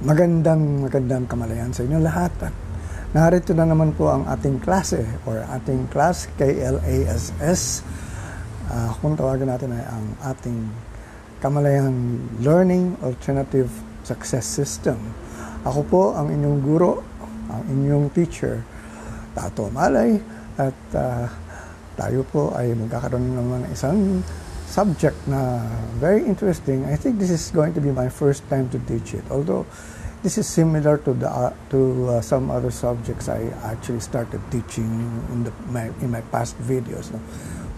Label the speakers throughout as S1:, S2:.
S1: Magandang magandang kamalayan sa inyo lahat. At narito na naman po ang ating klase or ating class KLASS. Uh, kung tawagan natin ay ang ating Kamalayan Learning Alternative Success System. Ako po ang inyong guro, ang inyong teacher, Tato Malay at uh, tayo po ay magkakaroon naman ng isang subject na very interesting. I think this is going to be my first time to teach it. Although this is similar to the uh, to uh, some other subjects I actually started teaching in the my, in my past videos. No?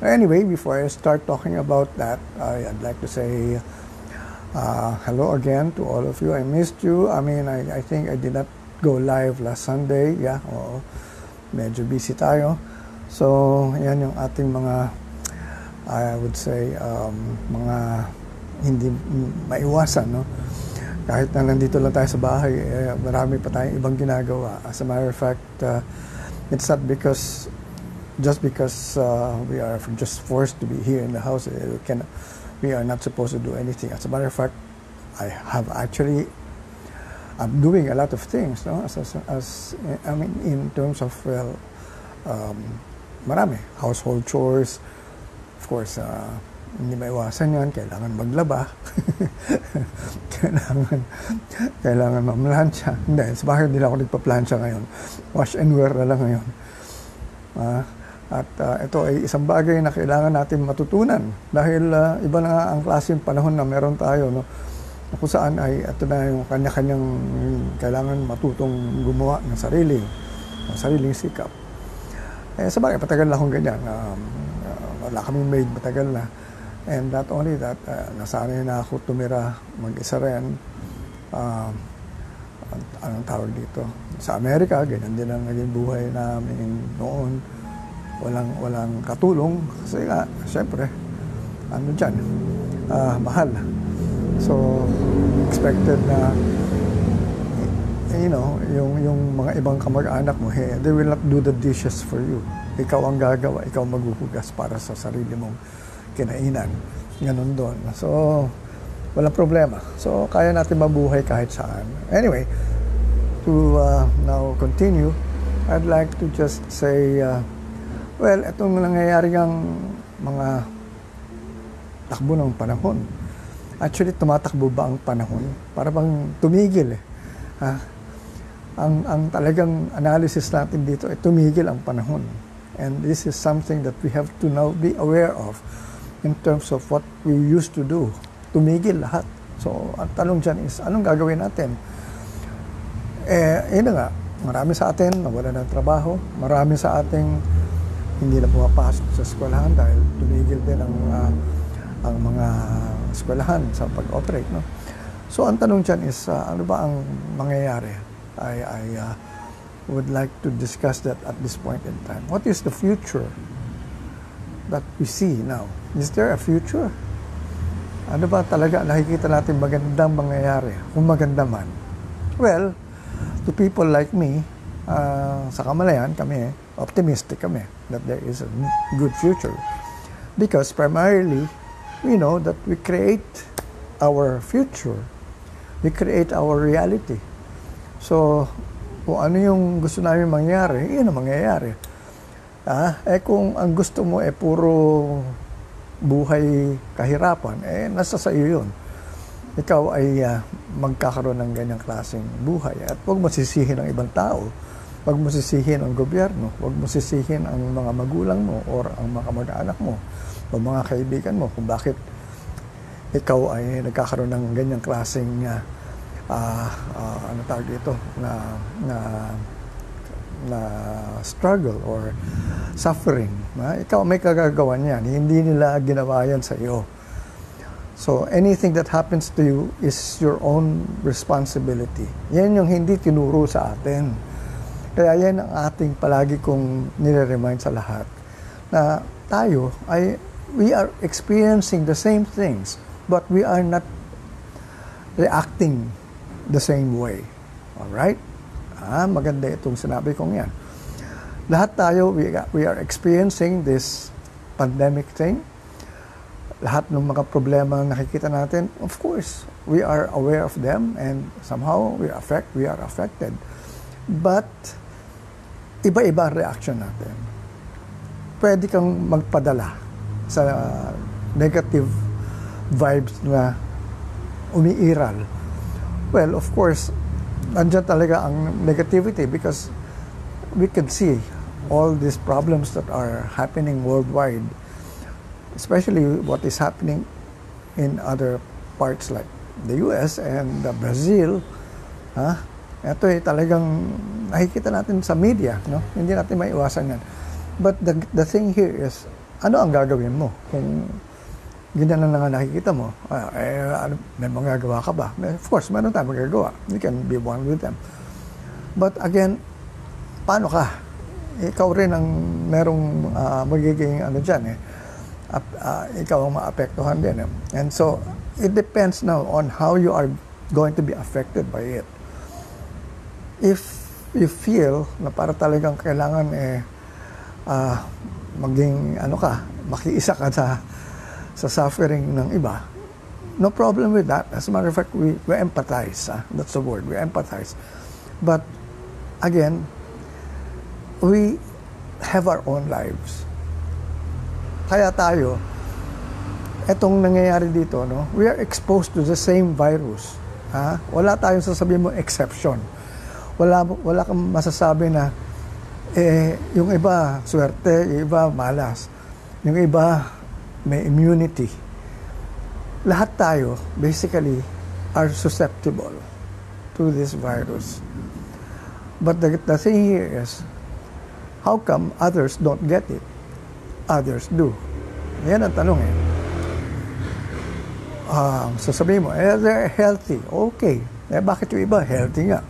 S1: Anyway, before I start talking about that, I, would like to say uh, hello again to all of you. I missed you. I mean, I, I think I did not go live last Sunday. Yeah, oo. Medyo busy tayo. So, yan yung ating mga I would say, um, mga hindi maiwasan, no? Kahit na nandito lang tayo sa bahay, eh, marami pa tayong ibang ginagawa. As a matter of fact, uh, it's not because, just because uh, we are just forced to be here in the house, eh, we, can, we are not supposed to do anything. As a matter of fact, I have actually, I'm doing a lot of things, no? As, as, as I mean, in terms of, well, um, marami, household chores, Of course, uh, hindi maiwasan yan. Kailangan maglaba. kailangan, kailangan mamlansya. Hindi, sa bahay hindi ako nagpa-plansya ngayon. Wash and wear na lang ngayon. Uh, at uh, ito ay isang bagay na kailangan natin matutunan. Dahil uh, iba na nga ang klaseng panahon na meron tayo. No? Kung saan ay ito na yung kanya-kanyang kailangan matutong gumawa ng sarili. Ng sariling sikap. Eh, sa bagay, patagal na akong ganyan. Um, wala kaming maid matagal na. And not only that, uh, nasanay na ako tumira mag-isa rin. Uh, anong tawag dito? Sa Amerika, ganyan din ang naging buhay namin noon. Walang, walang katulong. Kasi nga, syempre, ano dyan, uh, mahal. So, expected na you know, yung, yung mga ibang kamag-anak mo, hey, they will not do the dishes for you. Ikaw ang gagawa, ikaw maghuhugas para sa sarili mong kinainan. Ganun doon. So, walang problema. So, kaya natin mabuhay kahit saan. Anyway, to uh, now continue, I'd like to just say, uh, well, itong nangyayari ang mga takbo ng panahon. Actually, tumatakbo ba ang panahon? Para bang tumigil eh. Ha? ang, ang talagang analysis natin dito ay tumigil ang panahon. And this is something that we have to now be aware of in terms of what we used to do. Tumigil lahat. So, ang tanong dyan is, anong gagawin natin? Eh, yun nga, marami sa atin nawala ng trabaho, marami sa ating hindi na pumapasok sa eskwelahan dahil tumigil din ang, uh, ang mga eskwelahan sa pag-operate. No? So, ang tanong dyan is, uh, ano ba ang mangyayari? I, I uh, would like to discuss that at this point in time. What is the future that we see now? Is there a future? Ano ba talaga nakikita natin magandang mangyayari? Kung maganda man. Well, to people like me, uh, sa kamalayan kami, optimistic kami that there is a good future. Because primarily, we know that we create our future. We create our reality. So, kung ano yung gusto namin mangyari, yun ang mangyayari. Ah, eh kung ang gusto mo eh puro buhay kahirapan, eh nasa sa iyo yun. Ikaw ay uh, magkakaroon ng ganyang klaseng buhay. At huwag mo ang ibang tao. Huwag mo ang gobyerno. Huwag mo ang mga magulang mo or ang mga kamag-anak mo o mga kaibigan mo kung bakit ikaw ay nagkakaroon ng ganyang klaseng uh, uh, uh, ano tawag dito na na na struggle or suffering. Na ikaw may kagagawa niyan. Hindi nila ginawa yan sa iyo. So anything that happens to you is your own responsibility. Yan yung hindi tinuro sa atin. Kaya yan ang ating palagi kong nire-remind sa lahat na tayo ay we are experiencing the same things but we are not reacting the same way. Alright? Ah, maganda itong sinabi kong yan. Lahat tayo, we, we are experiencing this pandemic thing. lahat ng mga problema na nakikita natin, of course, we are aware of them and somehow we affect, we are affected. But, iba-iba ang reaction natin. Pwede kang magpadala sa negative vibes na umiiral. Well, of course, nandiyan talaga ang negativity because we can see all these problems that are happening worldwide, especially what is happening in other parts like the US and uh, Brazil. Ha? Ito ay talagang nakikita natin sa media, no? Hindi natin maiwasan yan. But the, the thing here is, ano ang gagawin mo kung ganyan na nga nakikita mo, uh, eh, ano, may magagawa ka ba? Of course, meron tayong magagawa. You can be one with them. But again, paano ka? Ikaw rin ang merong uh, magiging ano dyan eh. Uh, uh, ikaw ang maapektuhan din. Eh. And so, it depends now on how you are going to be affected by it. If you feel na para talagang kailangan eh, uh, maging ano ka, makiisa ka sa sa suffering ng iba, no problem with that. As a matter of fact, we, we empathize. Ah? That's the word, we empathize. But again, we have our own lives. Kaya tayo, etong nangyayari dito, no, we are exposed to the same virus. Ha? Wala tayong sasabihin mo exception. Wala, wala kang masasabi na eh, yung iba swerte, yung iba malas. Yung iba may immunity. Lahat tayo, basically, are susceptible to this virus. But the, the thing here is, how come others don't get it? Others do. Yan ang tanong eh. Uh, sasabihin mo, eh, they're healthy. Okay. Eh, bakit yung iba? Healthy nga.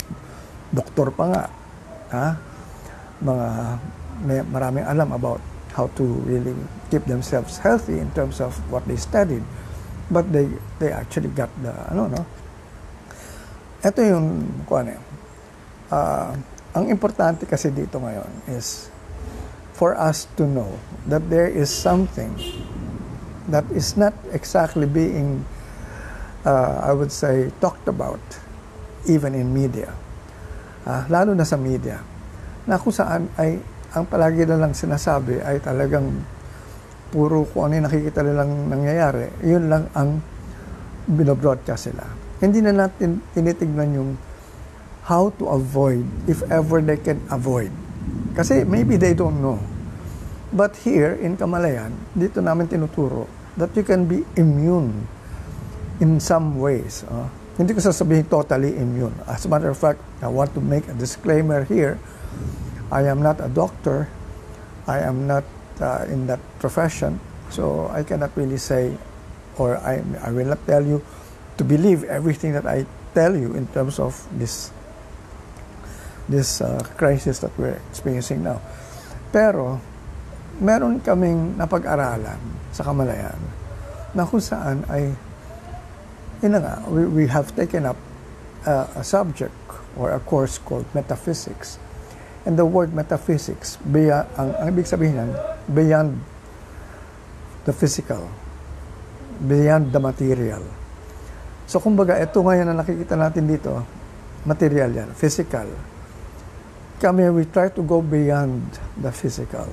S1: Doktor pa nga. Ha? Mga, may, maraming alam about how to really keep themselves healthy in terms of what they studied. But they they actually got the ano no. Ito yung kuan eh. Uh, ang importante kasi dito ngayon is for us to know that there is something that is not exactly being uh, I would say talked about even in media. Uh, lalo na sa media na kung saan ay ang palagi na lang sinasabi ay talagang puro kung ano yung nakikita nilang nangyayari, yun lang ang binobroadcast sila. Hindi na natin tinitignan yung how to avoid if ever they can avoid. Kasi maybe they don't know. But here in Kamalayan, dito namin tinuturo that you can be immune in some ways. Uh, hindi ko sasabihin totally immune. As a matter of fact, I want to make a disclaimer here I am not a doctor. I am not uh, in that profession. So I cannot really say, or I, I will not tell you to believe everything that I tell you in terms of this this uh, crisis that we're experiencing now. Pero, meron kaming napag-aralan sa Kamalayan na kung saan ay, yun nga, we, we have taken up uh, a subject or a course called metaphysics And the word metaphysics, beyond, ang, ang ibig sabihin yan, beyond the physical, beyond the material. So kumbaga, ito ngayon na nakikita natin dito, material yan, physical. Kami, we try to go beyond the physical.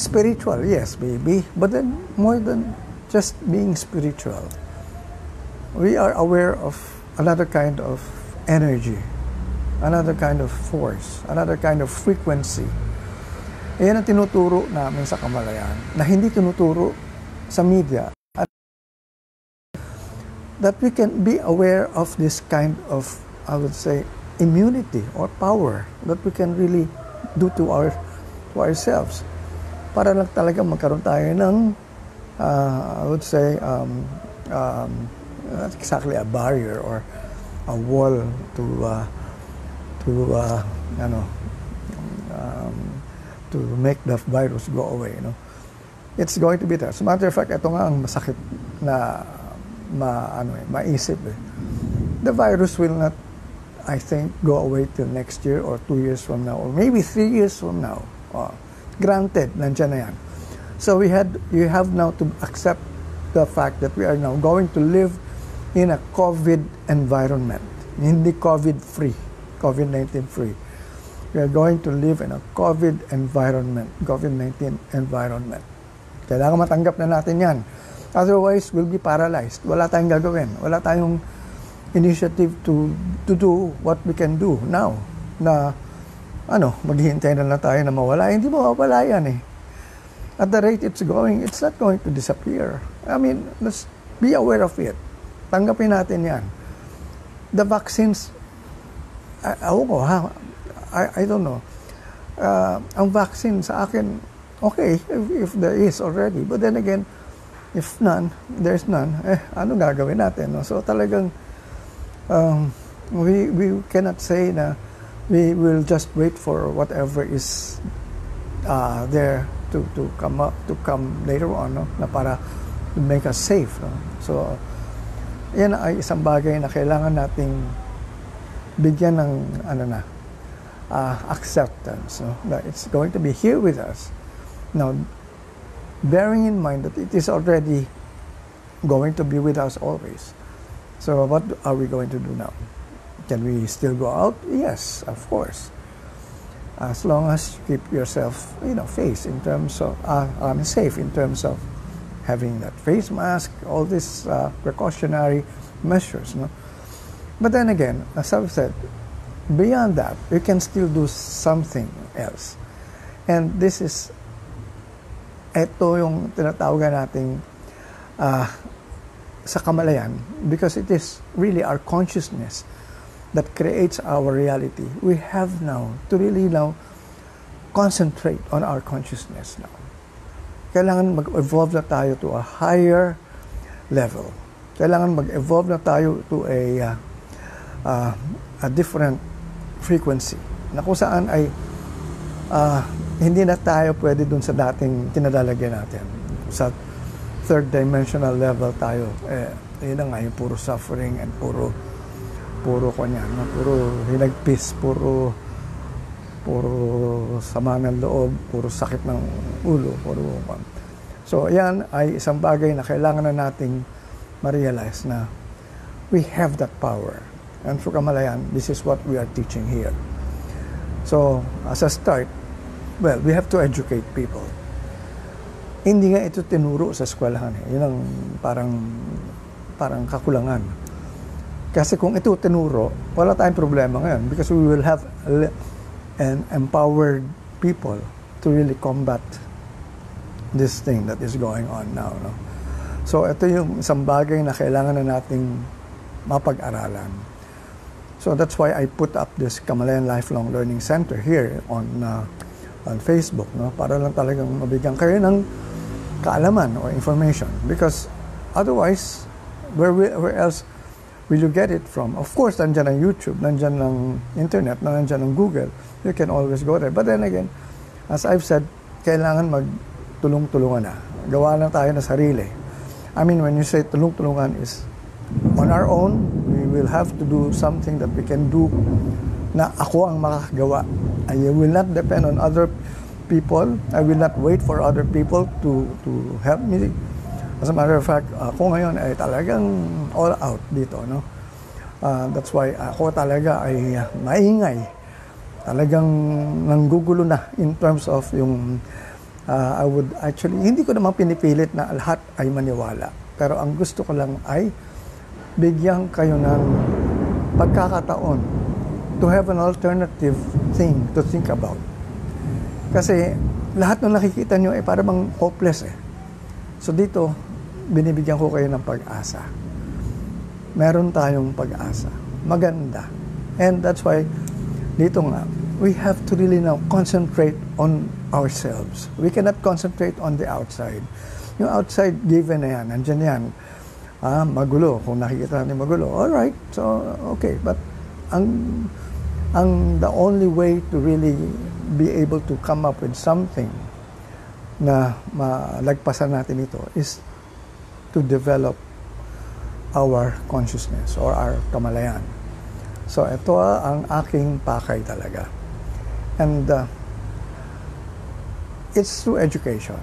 S1: Spiritual, yes, maybe, but then more than just being spiritual. We are aware of another kind of energy another kind of force, another kind of frequency. Iyan ang tinuturo namin sa Kamalayan na hindi tinuturo sa media. At that we can be aware of this kind of, I would say, immunity or power that we can really do to, our, to ourselves. Para lang talaga magkaroon tayo ng, uh, I would say, um, um, exactly a barrier or a wall to uh, to uh, ano um, to make the virus go away no? It's going to be there. As a matter of fact ito nga ang masakit na ma ano eh, maisip eh. the virus will not I think go away till next year or two years from now or maybe three years from now. Oh, granted nandiyan na yan. So we had, you have now to accept the fact that we are now going to live in a COVID environment, hindi COVID-free, COVID-19 free. We are going to live in a COVID environment, COVID-19 environment. Kailangan matanggap na natin yan. Otherwise, we'll be paralyzed. Wala tayong gagawin. Wala tayong initiative to, to do what we can do now. Na, ano, maghihintay na lang tayo na mawala. Hindi mawawala yan eh. At the rate it's going, it's not going to disappear. I mean, let's be aware of it. Tanggapin natin yan. The vaccines, I, ko ha, I, I don't know. Uh, ang vaccine sa akin, okay, if, if there is already. But then again, if none, there's none, eh, ano gagawin natin? No? So talagang, um, we, we cannot say na we will just wait for whatever is uh, there to, to come up, to come later on, no? na para to make us safe. No? So, yan ay isang bagay na kailangan nating bigyan ng ano na, uh, acceptance no? that it's going to be here with us. Now, bearing in mind that it is already going to be with us always. So, what are we going to do now? Can we still go out? Yes, of course. As long as you keep yourself, you know, face in terms of, uh, um, safe in terms of having that face mask, all these uh, precautionary measures. No? But then again, as I've said, beyond that, we can still do something else. And this is, ito yung tinatawagan nating uh, sa kamalayan because it is really our consciousness that creates our reality. We have now to really now concentrate on our consciousness now. Kailangan mag-evolve na tayo to a higher level. Kailangan mag-evolve na tayo to a uh, uh, a different frequency na kung saan ay uh, hindi na tayo pwede dun sa dating kinadalagyan natin. Sa third dimensional level tayo, eh, yun na nga, yung puro suffering and puro puro kanya, no? puro hinagpis, puro puro sama ng loob, puro sakit ng ulo, puro So, yan ay isang bagay na kailangan na nating ma-realize na we have that power And for Kamalayan, this is what we are teaching here. So, as a start, well, we have to educate people. Hindi nga ito tinuro sa eskwelahan. Eh. Yun ang parang, parang kakulangan. Kasi kung ito tinuro, wala tayong problema ngayon because we will have an empowered people to really combat this thing that is going on now. No? So, ito yung isang bagay na kailangan na nating mapag-aralan. So that's why I put up this Kamalayan Lifelong Learning Center here on uh, on Facebook no? Para lang talagang mabigyan kayo ng kaalaman or information. Because otherwise where where else will you get it from? Of course nandiyan ang YouTube nandiyan ang internet nandiyan ang Google. You can always go there. But then again as I've said kailangan magtulong-tulungan na. Gawa lang tayo na sarili. I mean when you say tulong-tulungan is on our own, we will have to do something that we can do na ako ang makakagawa. I will not depend on other people. I will not wait for other people to, to help me. As a matter of fact, ako ngayon ay talagang all out dito. No? Uh, that's why ako talaga ay maingay. Talagang nanggugulo na in terms of yung uh, I would actually, hindi ko naman pinipilit na lahat ay maniwala. Pero ang gusto ko lang ay bigyan kayo ng pagkakataon to have an alternative thing to think about. Kasi lahat ng nakikita nyo ay para bang hopeless eh. So dito, binibigyan ko kayo ng pag-asa. Meron tayong pag-asa. Maganda. And that's why, dito nga, we have to really now concentrate on ourselves. We cannot concentrate on the outside. Yung outside, given na yan, nandyan yan ah, magulo. Kung nakikita natin magulo, all right, so okay. But ang, ang the only way to really be able to come up with something na malagpasan natin ito is to develop our consciousness or our kamalayan. So ito ang aking pakay talaga. And uh, it's through education.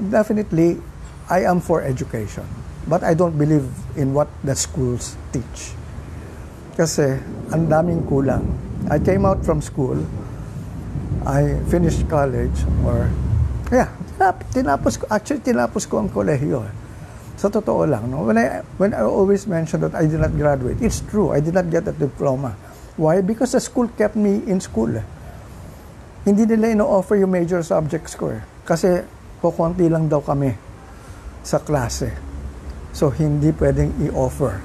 S1: definitely, I am for education. But I don't believe in what the schools teach. Kasi ang daming kulang. I came out from school, I finished college, or, yeah, tinapos ko, actually tinapos ko ang kolehiyo. Sa totoo lang, no? when, I, when I always mention that I did not graduate, it's true, I did not get a diploma. Why? Because the school kept me in school. Hindi nila ino-offer yung major subjects ko eh. Kasi kukunti lang daw kami sa klase. So, hindi pwedeng i-offer.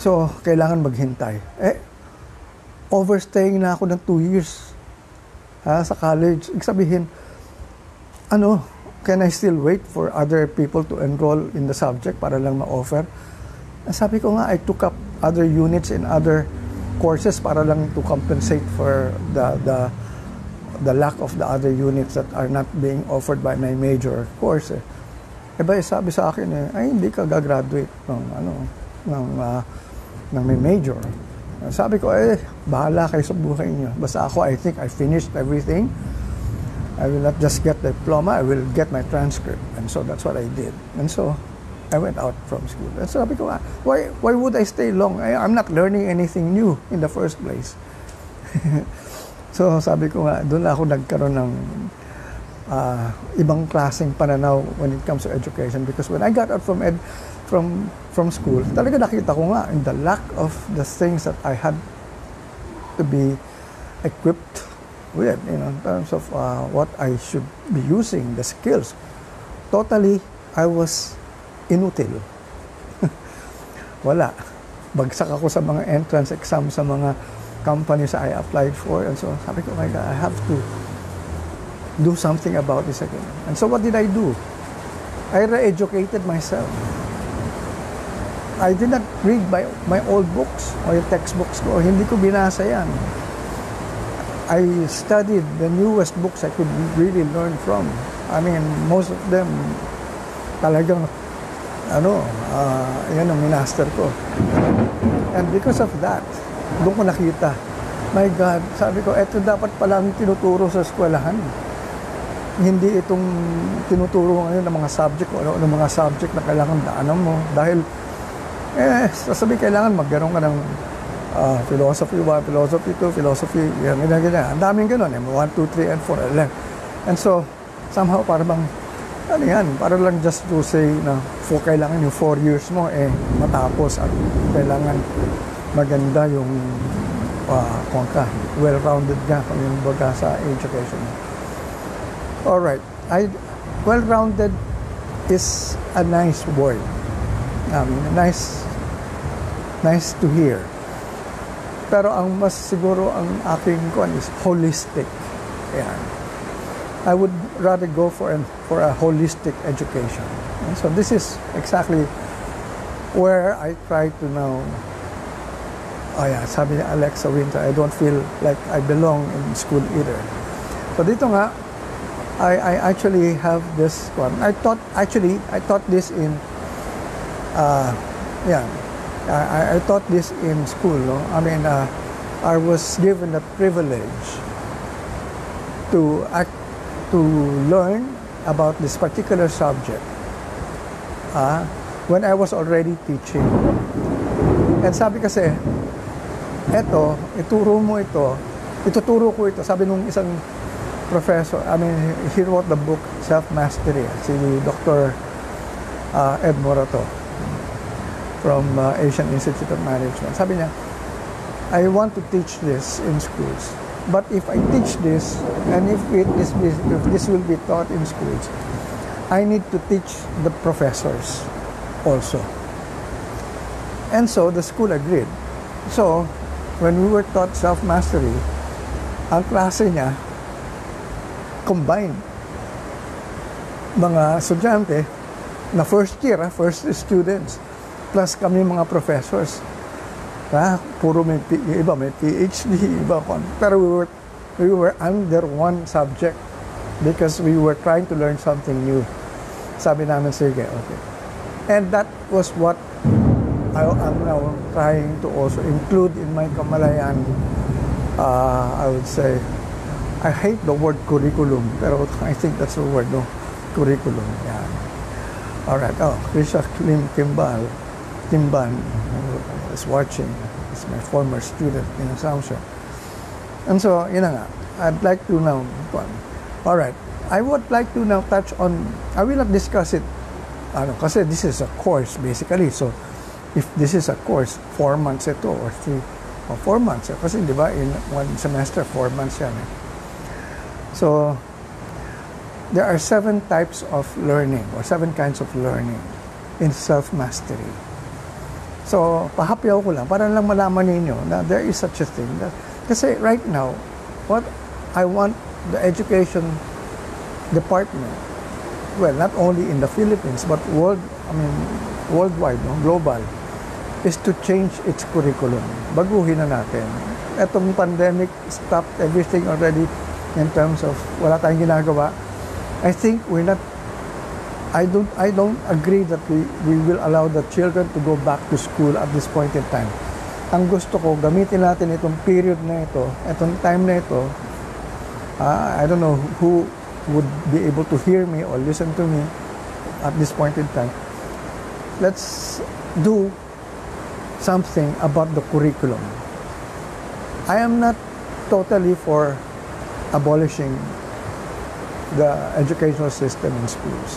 S1: So, kailangan maghintay. Eh, overstaying na ako ng two years ha, sa college. Ibig sabihin, ano, can I still wait for other people to enroll in the subject para lang ma-offer? Sabi ko nga, I took up other units in other courses para lang to compensate for the the the lack of the other units that are not being offered by my major course. Eh. Iba eh, sabi sa akin eh, ay hindi ka gagraduate ng ano ng uh, ng may major. Sabi ko eh bahala kayo sa buhay niyo. Basta ako I think I finished everything. I will not just get the diploma, I will get my transcript. And so that's what I did. And so I went out from school. And sabi ko, ah, why, why would I stay long? I, I'm not learning anything new in the first place. so sabi ko nga, doon ako nagkaroon ng uh, ibang klaseng pananaw when it comes to education. Because when I got out from ed from from school talaga nakita ko nga in the lack of the things that I had to be equipped with you know in terms of uh, what I should be using the skills. Totally I was inutil. Wala. Bagsak ako sa mga entrance exam sa mga companies I applied for and so sabi ko oh my God I have to do something about this again. And so what did I do? I re-educated myself. I did not read my, my old books o yung textbooks ko. Hindi ko binasa yan. I studied the newest books I could really learn from. I mean, most of them talagang ano, uh, yan ang minaster ko. And because of that, doon ko nakita, my God, sabi ko, eto dapat pala ang tinuturo sa eskwelahan hindi itong tinuturo ngayon ng mga subject o ano, ng mga subject na kailangan daanan mo dahil eh sasabi kailangan magkaroon ka ng uh, philosophy 1, philosophy 2, philosophy yan, ganyan, ganyan. Ang daming ganun eh, 1, 2, 3, and 4, and And so, somehow para bang ano yan, para lang just to say na for kailangan yung 4 years mo eh matapos at kailangan maganda yung uh, kung ka, well-rounded ka kung yung baga sa education mo. All right. I well-rounded is a nice word. Mean, nice nice to hear. Pero ang mas siguro ang aking kuan is holistic. Yan. I would rather go for an, for a holistic education. And so this is exactly where I try to now oh yeah, sabi ni Alexa Winter, I don't feel like I belong in school either. So dito nga, I, I actually have this one. I thought actually I thought this in uh, yeah I, I taught this in school. No? I mean uh, I was given the privilege to act to learn about this particular subject uh, when I was already teaching. And sabi kasi, eto, ituro mo ito, ituturo ko ito. Sabi nung isang professor, I mean, he wrote the book Self-Mastery, si Dr. Uh, Ed Morato from uh, Asian Institute of Management. Sabi niya, I want to teach this in schools. But if I teach this, and if, it is, if this will be taught in schools, I need to teach the professors also. And so the school agreed. So, when we were taught self-mastery, ang klase niya, combined mga estudyante na first year, ha, first students, plus kami mga professors. Ha, puro may, iba may PhD, iba kon. Pero we were, we were under one subject because we were trying to learn something new. Sabi namin, sige, okay. And that was what I, am now trying to also include in my Kamalayan, uh, I would say, I hate the word curriculum, pero I think that's the word, no? curriculum. Yan. Alright, oh, Krisha Klim Timbal, Kimban who is watching, is my former student in Assumption. And so, yun na nga, I'd like to now, alright, I would like to now touch on, I will not discuss it, ano, kasi this is a course basically, so if this is a course, four months ito or three, or four months, kasi di ba, in one semester, four months yan eh. So, there are seven types of learning or seven kinds of learning in self-mastery. So, pahapyaw ko lang para lang malaman ninyo na there is such a thing. That, kasi right now, what I want the education department, well, not only in the Philippines, but world, I mean, worldwide, no, global, is to change its curriculum. Baguhin na natin. Etong pandemic stopped everything already in terms of wala tayong ginagawa I think we're not I don't I don't agree that we, we will allow the children to go back to school at this point in time. Ang gusto ko, gamitin natin itong period na ito, itong time na ito. Uh, I don't know who would be able to hear me or listen to me at this point in time. Let's do something about the curriculum. I am not totally for abolishing the educational system in schools.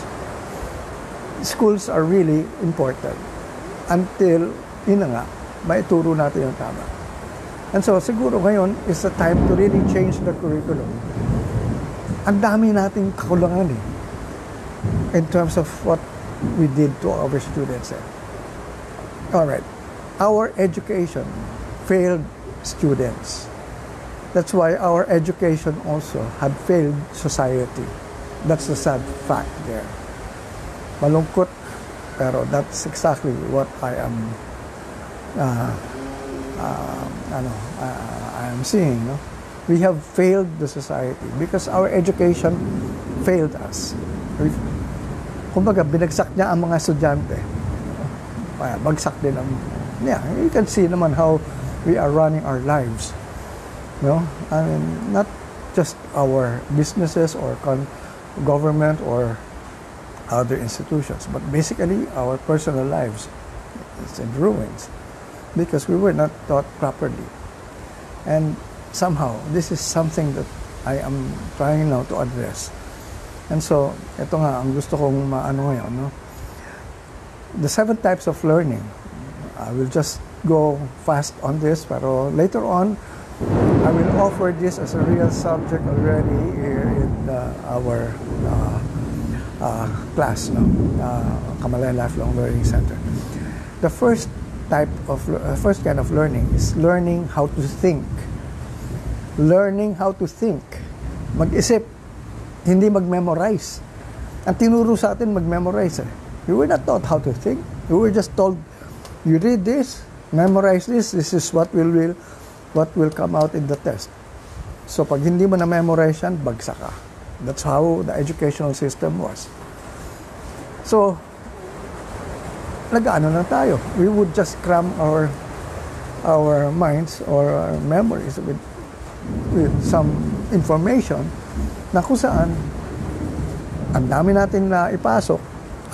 S1: Schools are really important until, yun na nga, maituro natin yung tama. And so, siguro ngayon is the time to really change the curriculum. Ang dami nating kakulangan eh, in terms of what we did to our students. Eh. All right. Our education failed students. That's why our education also had failed society. That's the sad fact there. Malungkot, pero that's exactly what I am uh, uh, ano, uh, I am seeing. No? We have failed the society because our education failed us. Kumbaga, binagsak niya ang mga estudyante. Bagsak din ang... Yeah, you can see naman how we are running our lives. No, I mean not just our businesses or government or other institutions, but basically our personal lives. It's in ruins because we were not taught properly. And somehow, this is something that I am trying now to address. And so, ito nga, ang gusto kong maano ngayon, no? The seven types of learning. I will just go fast on this, pero later on, I will offer this as a real subject already here in uh, our uh, uh, class, no? uh, Kamalayan Lifelong Learning Center. The first type of, uh, first kind of learning is learning how to think. Learning how to think. Mag-isip, hindi mag-memorize. Ang tinuro sa atin, mag-memorize. Eh. We were not taught how to think. We were just told, you read this, memorize this, this is what will, will what will come out in the test. So pag hindi mo na-memorize yan, bagsak ka. That's how the educational system was. So, nag-ano na tayo. We would just cram our our minds or our memories with with some information na kung saan ang dami natin na ipasok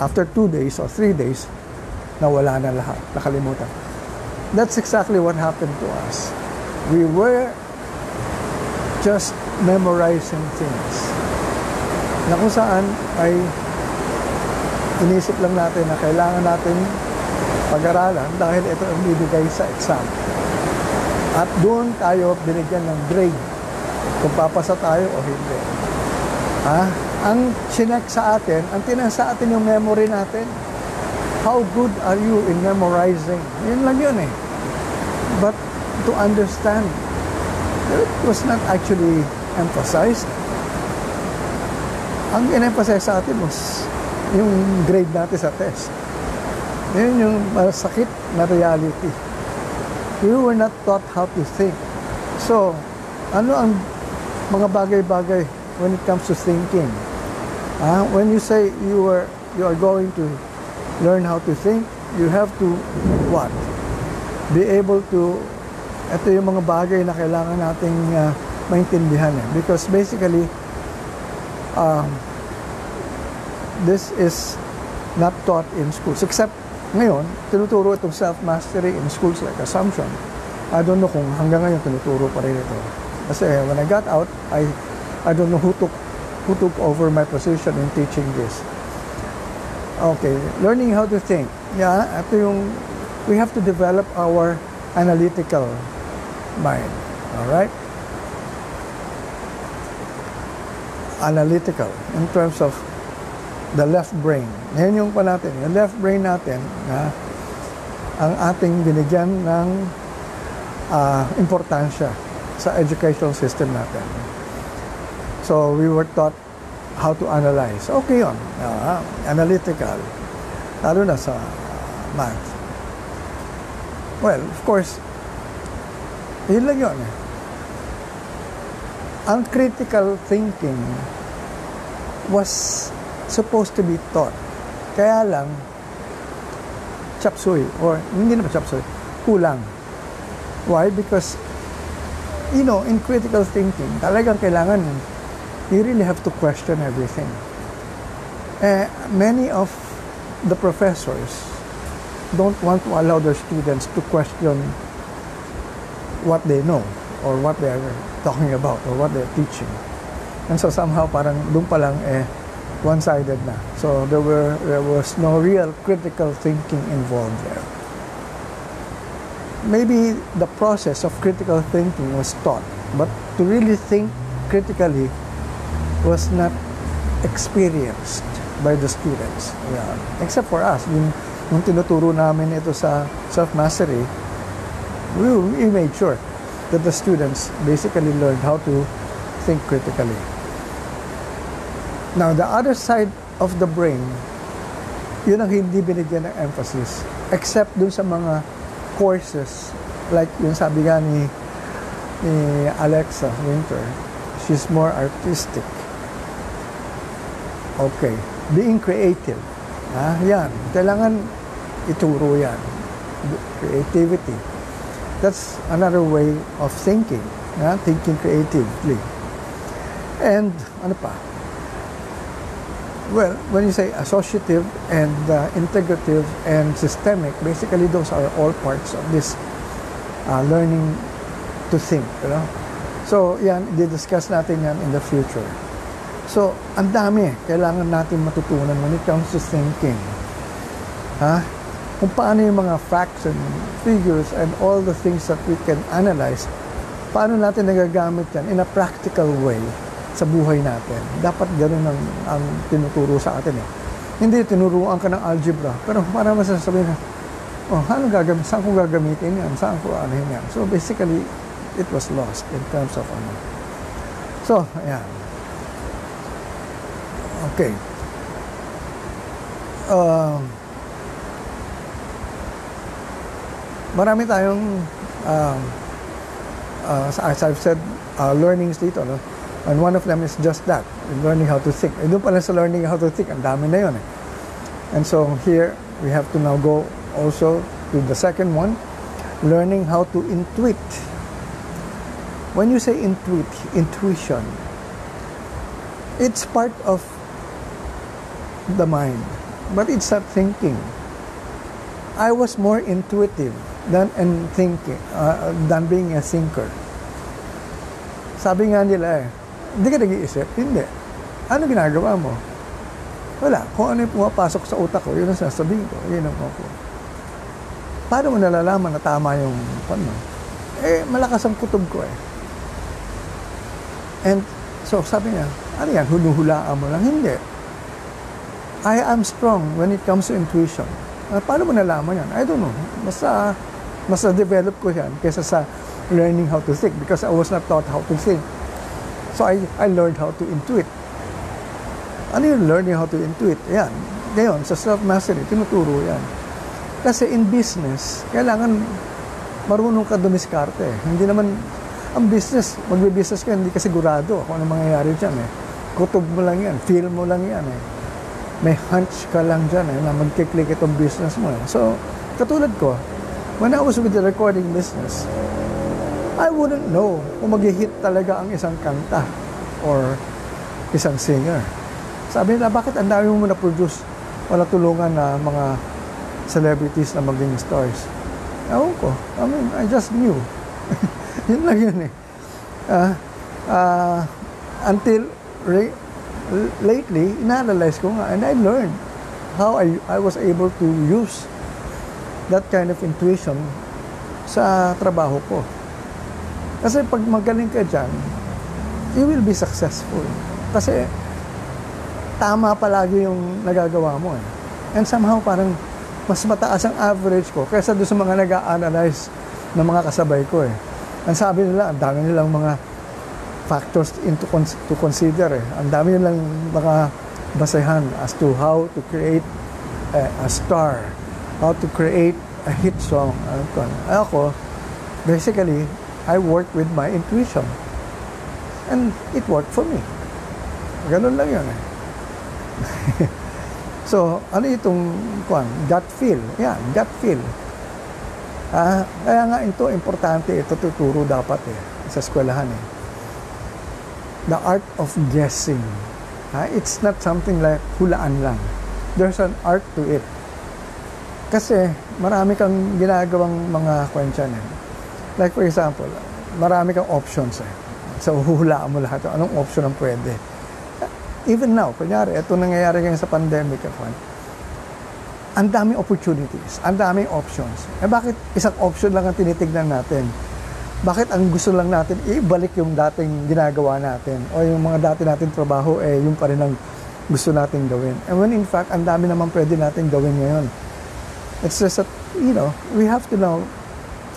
S1: after two days or three days nawala na lahat, nakalimutan. That's exactly what happened to us we were just memorizing things na kung saan ay inisip lang natin na kailangan natin pag-aralan dahil ito ang bibigay sa exam. At doon tayo binigyan ng grade kung papasa tayo o hindi. Ha? Ang sinek sa atin, ang tinan sa atin yung memory natin. How good are you in memorizing? Yun lang yun eh. To understand. It was not actually emphasized. Ang in-emphasize sa atin was yung grade natin sa test. Yun yung masakit na reality. We were not taught how to think. So, ano ang mga bagay-bagay when it comes to thinking? Uh, when you say you are you are going to learn how to think, you have to what? Be able to ito yung mga bagay na kailangan nating uh, maintindihan eh. Because basically, um, this is not taught in schools. Except ngayon, tinuturo itong self-mastery in schools like Assumption. I don't know kung hanggang ngayon tinuturo pa rin ito. Kasi when I got out, I I don't know who took who took over my position in teaching this. Okay, learning how to think. Yeah, ito yung we have to develop our analytical mind. All right? Analytical in terms of the left brain. Yan yung pa natin. Yung left brain natin, na ang ating binigyan ng uh, importansya sa educational system natin. So, we were taught how to analyze. Okay yun. Uh, analytical. Lalo na sa math. Well, of course, yun lang yun. Eh. Ang critical thinking was supposed to be taught. Kaya lang, chapsuy, or hindi naman chapsuy, kulang. Why? Because, you know, in critical thinking, talagang kailangan, you really have to question everything. Eh, many of the professors don't want to allow their students to question what they know or what they are talking about or what they're teaching. And so somehow parang doon pa lang eh one-sided na. So there were there was no real critical thinking involved there. Maybe the process of critical thinking was taught, but to really think critically was not experienced by the students. Yeah. Except for us, yung, yung tinuturo namin ito sa self-mastery, we, we made sure that the students basically learned how to think critically. Now, the other side of the brain, yun ang hindi binigyan ng emphasis. Except dun sa mga courses, like yung sabi nga ni, ni Alexa Winter, she's more artistic. Okay. Being creative. Ah, yan. Kailangan ituro yan. Creativity that's another way of thinking, yeah? thinking creatively. And ano pa? Well, when you say associative and uh, integrative and systemic, basically those are all parts of this uh, learning to think. You know? So, yan, di-discuss natin yan in the future. So, ang dami kailangan natin matutunan when it comes to thinking. Ha? Kung paano yung mga facts and figures and all the things that we can analyze, paano natin nagagamit yan in a practical way sa buhay natin. Dapat ganun ang, ang tinuturo sa atin eh. Hindi tinuruan ka ng algebra, pero para masasabi na, oh, ano gagamit, saan ko gagamitin yan, saan ko ano yan. So basically, it was lost in terms of ano. So, ayan. Okay. Um, uh, marami tayong um, uh, as I've said uh, learnings dito no? and one of them is just that learning how to think e doon pala sa learning how to think ang dami na yun eh. and so here we have to now go also to the second one learning how to intuit when you say intuit intuition it's part of the mind but it's not thinking I was more intuitive than and thinking uh, than being a thinker. Sabi nga nila eh, hindi ka nag-iisip? Hindi. Ano ginagawa mo? Wala. Kung ano yung pumapasok sa utak ko, yun ang sasabihin ko. Yun ang ko. Paano mo nalalaman na tama yung ano? Eh, malakas ang kutob ko eh. And so sabi niya, ano yan, hunuhulaan mo lang? Hindi. I am strong when it comes to intuition. Uh, paano mo nalaman yan? I don't know. Basta mas na-develop ko yan kaysa sa learning how to think because I was not taught how to think. So I, I learned how to intuit. Ano yung learning how to intuit? Yan. Ngayon, sa self-mastery, tinuturo yan. Kasi in business, kailangan marunong ka dumiskarte. Hindi naman, ang business, magbe-business ka, hindi ka sigurado kung ano mangyayari dyan eh. Kutob mo lang yan, feel mo lang yan eh. May hunch ka lang dyan eh, na magkiklik itong business mo eh. So, katulad ko, when I was with the recording business, I wouldn't know kung mag-hit talaga ang isang kanta or isang singer. Sabi nila, bakit ang dami mo na-produce? Wala tulungan na mga celebrities na maging stars. Ewan ko. I mean, I just knew. yun lang yun eh. Uh, uh, until re- lately, inaanalyze ko nga and I learned how I, I was able to use that kind of intuition sa trabaho ko. Kasi pag magaling ka dyan, you will be successful. Kasi tama palagi yung nagagawa mo eh. And somehow parang mas mataas ang average ko kaysa doon sa mga nag-a-analyze ng mga kasabay ko eh. Ang sabi nila, ang dami nilang mga factors into cons- to consider eh. Ang dami nilang mga basehan as to how to create a, a star, how to create a hit song. Ako, basically, I work with my intuition. And it worked for me. Ganun lang yun eh. so, ano itong kwan? Gut feel. Yan, gut feel. Ah, kaya nga ito, importante ito tuturo dapat eh, sa eskwelahan eh. The art of guessing. Ah, it's not something like hulaan lang. There's an art to it. Kasi marami kang ginagawang mga kwensyan eh. Like for example, marami kang options eh. So, huhulaan mo lahat. Anong option ang pwede? Even now, kunyari, ito nangyayari ngayon sa pandemic, kwan, ang daming opportunities, ang daming options. Eh bakit isang option lang ang tinitignan natin? Bakit ang gusto lang natin ibalik yung dating ginagawa natin o yung mga dati nating trabaho eh yung pa rin ang gusto nating gawin. And when in fact, ang dami naman pwede nating gawin ngayon. It's just that, you know, we have to now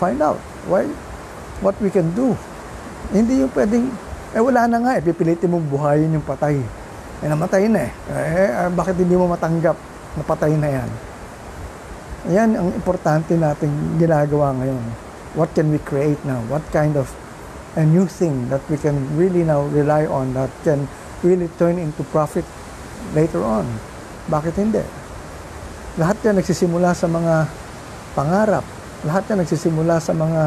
S1: find out why, what we can do. Hindi yung pwedeng, eh wala na nga eh, pipilitin mong buhayin yung patay. Eh namatay na eh. Eh, bakit hindi mo matanggap? Napatay na yan. Yan ang importante nating ginagawa ngayon. What can we create now? What kind of a new thing that we can really now rely on that can really turn into profit later on? Bakit hindi? Lahat yan nagsisimula sa mga pangarap. Lahat yan nagsisimula sa mga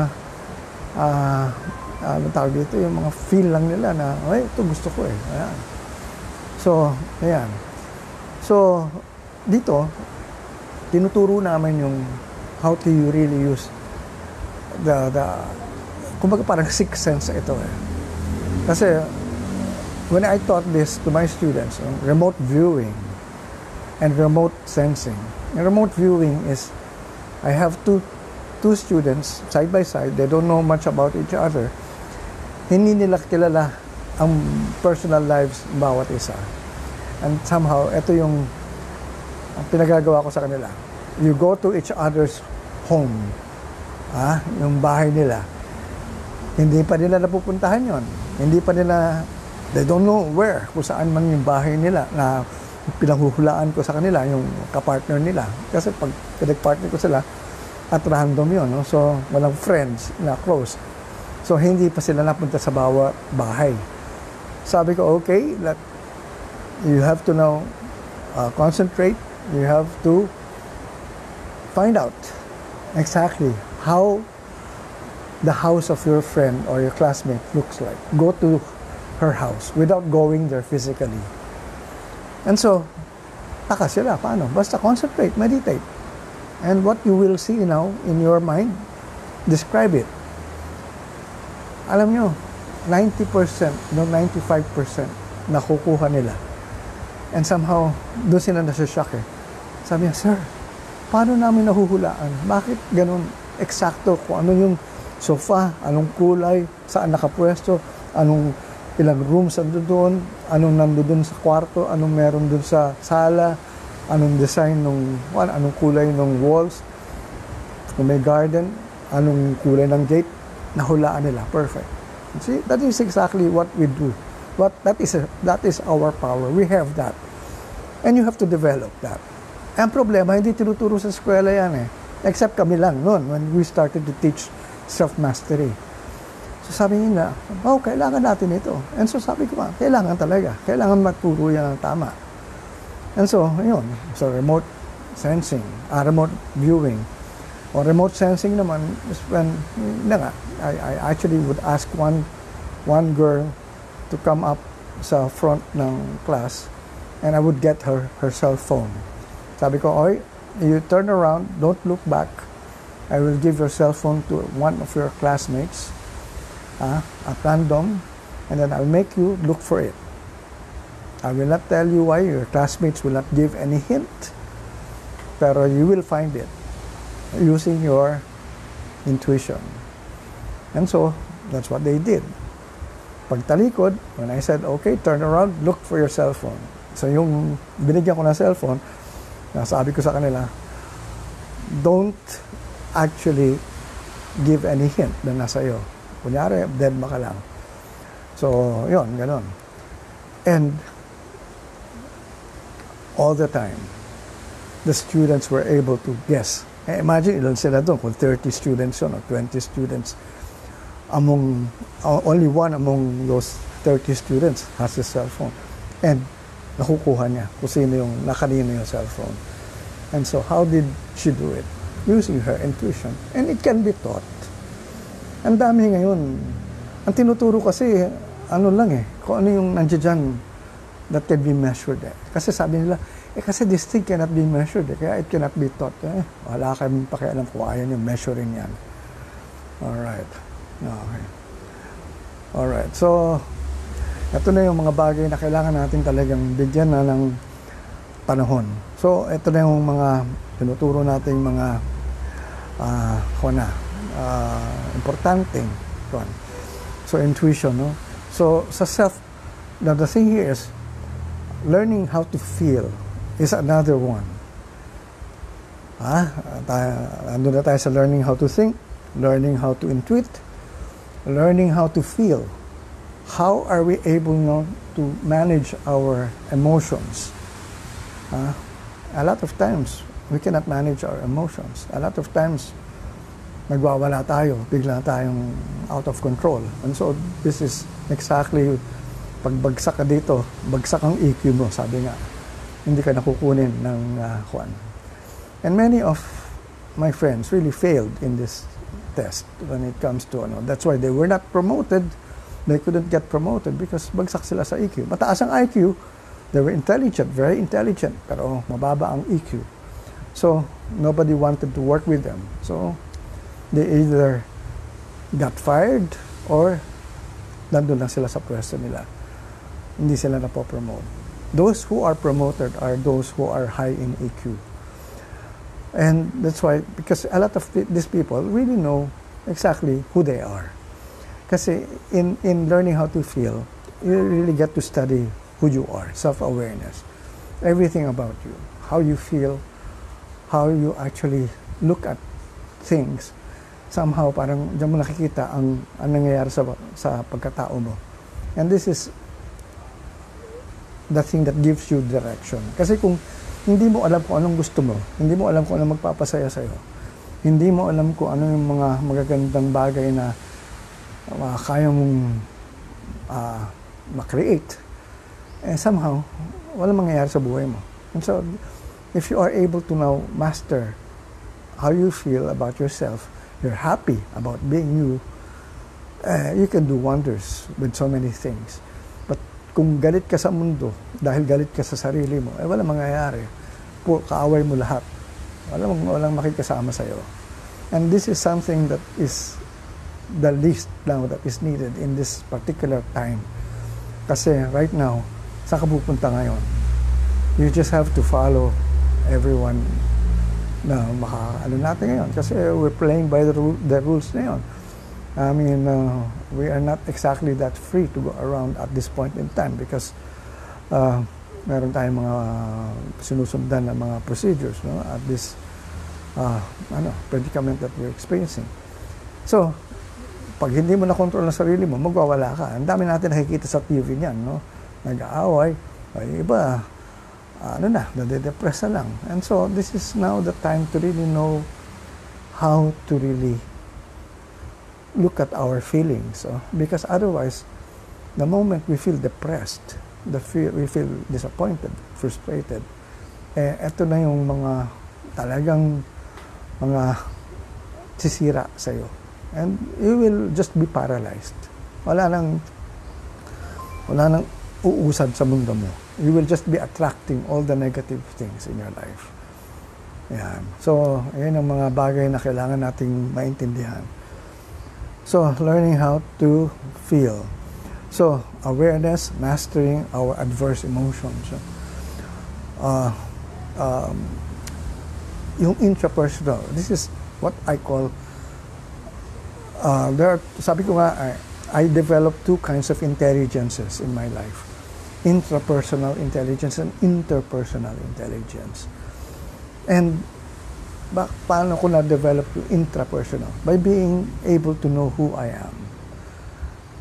S1: uh, ano tawag dito, yung mga feel lang nila na, ay, ito gusto ko eh. Ayan. So, ayan. So, dito, tinuturo namin yung how to you really use the, the kumbaga parang sixth sense ito eh. Kasi when I taught this to my students, remote viewing and remote sensing. And remote viewing is I have two two students side by side. They don't know much about each other. Hindi nila kilala ang personal lives bawat isa. And somehow, ito yung pinagagawa ko sa kanila. You go to each other's home, ah, yung bahay nila. Hindi pa nila napupuntahan yon. Hindi pa nila, they don't know where, kung saan man yung bahay nila na pinanghuhulaan ko sa kanila, yung kapartner nila. Kasi pag pinag-partner ko sila, at random yon no? so walang friends na close. So hindi pa sila napunta sa bawat bahay. Sabi ko, okay, let, you have to now uh, concentrate you have to find out exactly how the house of your friend or your classmate looks like. Go to her house without going there physically. And so, taka sila, paano? Basta concentrate, meditate. And what you will see now in your mind, describe it. Alam nyo, 90%, no 95% nakukuha nila. And somehow, doon sila nasa-shock eh. Sabi niya, Sir, paano namin nahuhulaan? Bakit ganun eksakto kung ano yung sofa, anong kulay, saan nakapwesto, anong ilang rooms ando doon, anong nando doon sa kwarto, anong meron doon sa sala, anong design nung anong kulay ng walls, kung may garden, anong kulay ng gate, nahulaan nila. Perfect. See, that is exactly what we do. What that is a, that is our power. We have that. And you have to develop that. Ang problema, hindi tinuturo sa eskwela yan eh. Except kami lang noon when we started to teach self-mastery. So sabi nila, oh, kailangan natin ito. And so sabi ko, kailangan talaga. Kailangan maturo yan ng tama. And so, yun. So remote sensing, uh, remote viewing. Or remote sensing naman is when, na nga, I, I actually would ask one, one girl to come up sa front ng class And I would get her her cell phone. Sabi ko, oy, you turn around, don't look back. I will give your cell phone to one of your classmates uh, at random, and then I'll make you look for it. I will not tell you why, your classmates will not give any hint, pero you will find it using your intuition. And so, that's what they did. Pagtalikod, when I said, okay, turn around, look for your cell phone. So yung binigyan ko ng cellphone, sabi ko sa kanila, don't actually give any hint na nasa iyo. Kunyari, dead ka lang. So, yon ganon. And all the time, the students were able to guess. Eh, imagine, ilan sila doon, kung 30 students yun, or 20 students, among, only one among those 30 students has a cell phone. And nakukuha niya kung sino yung nakanino yung cellphone. And so how did she do it? Using her intuition. And it can be taught. Ang dami ngayon. Ang tinuturo kasi, ano lang eh, kung ano yung nandiyan that can be measured eh. Kasi sabi nila, eh kasi this thing cannot be measured eh, kaya it cannot be taught eh. Wala kayong pakialam kung ayaw yung measuring yan. Alright. Okay. Alright. So, ito na yung mga bagay na kailangan natin talagang bigyan na ng panahon. So, ito na yung mga tinuturo nating mga uh, na, uh, kuan. So, intuition, no? So, sa self, now the thing here is, learning how to feel is another one. Ah, ando na tayo sa learning how to think, learning how to intuit, learning how to feel how are we able you to manage our emotions? Uh, a lot of times, we cannot manage our emotions. A lot of times, nagwawala tayo, bigla tayong out of control. And so, this is exactly, pagbagsak ka dito, bagsak ang EQ mo, sabi nga. Hindi ka nakukunin ng uh, Juan. And many of my friends really failed in this test when it comes to, ano, that's why they were not promoted they couldn't get promoted because bagsak sila sa EQ. Mataas ang IQ, they were intelligent, very intelligent, pero mababa ang EQ. So, nobody wanted to work with them. So, they either got fired or nandun lang sila sa pwesto nila. Hindi sila napopromote. Those who are promoted are those who are high in EQ. And that's why, because a lot of these people really know exactly who they are. Kasi in, in learning how to feel, you really get to study who you are, self-awareness. Everything about you, how you feel, how you actually look at things. Somehow, parang diyan mo nakikita ang, ang nangyayari sa, sa pagkatao mo. And this is the thing that gives you direction. Kasi kung hindi mo alam kung anong gusto mo, hindi mo alam kung anong magpapasaya sa'yo, hindi mo alam kung ano yung mga magagandang bagay na uh, kaya mong uh, makreate, eh somehow, walang mangyayari sa buhay mo. And so, if you are able to now master how you feel about yourself, you're happy about being you, uh, you can do wonders with so many things. But kung galit ka sa mundo, dahil galit ka sa sarili mo, eh walang mangyayari. Po, kaaway mo lahat. Walang, walang makikasama sa'yo. And this is something that is the least now that is needed in this particular time. Kasi right now, sa kapupunta ngayon? You just have to follow everyone na maka, ano natin ngayon. Kasi we're playing by the, rule, the rules ngayon. I mean, uh, we are not exactly that free to go around at this point in time because uh, meron tayong mga sinusundan na mga procedures no, at this uh, ano, predicament that we're experiencing. So, pag hindi mo na control ang sarili mo, magwawala ka. Ang dami natin nakikita sa TV niyan, no? Nag-aaway, ay iba, ano na, nade-depress na lang. And so, this is now the time to really know how to really look at our feelings. So, because otherwise, the moment we feel depressed, the feel, we feel disappointed, frustrated, eh, eto na yung mga talagang mga sisira sa'yo and you will just be paralyzed. Wala nang wala nang uusad sa mundo mo. You will just be attracting all the negative things in your life. Yan. So, yan ang mga bagay na kailangan nating maintindihan. So, learning how to feel. So, awareness, mastering our adverse emotions. Uh, um, yung intrapersonal, this is what I call, uh, there are, sabi ko nga, I, I developed two kinds of intelligences in my life intrapersonal intelligence and interpersonal intelligence. And ba, paano ko na-develop yung intrapersonal? By being able to know who I am.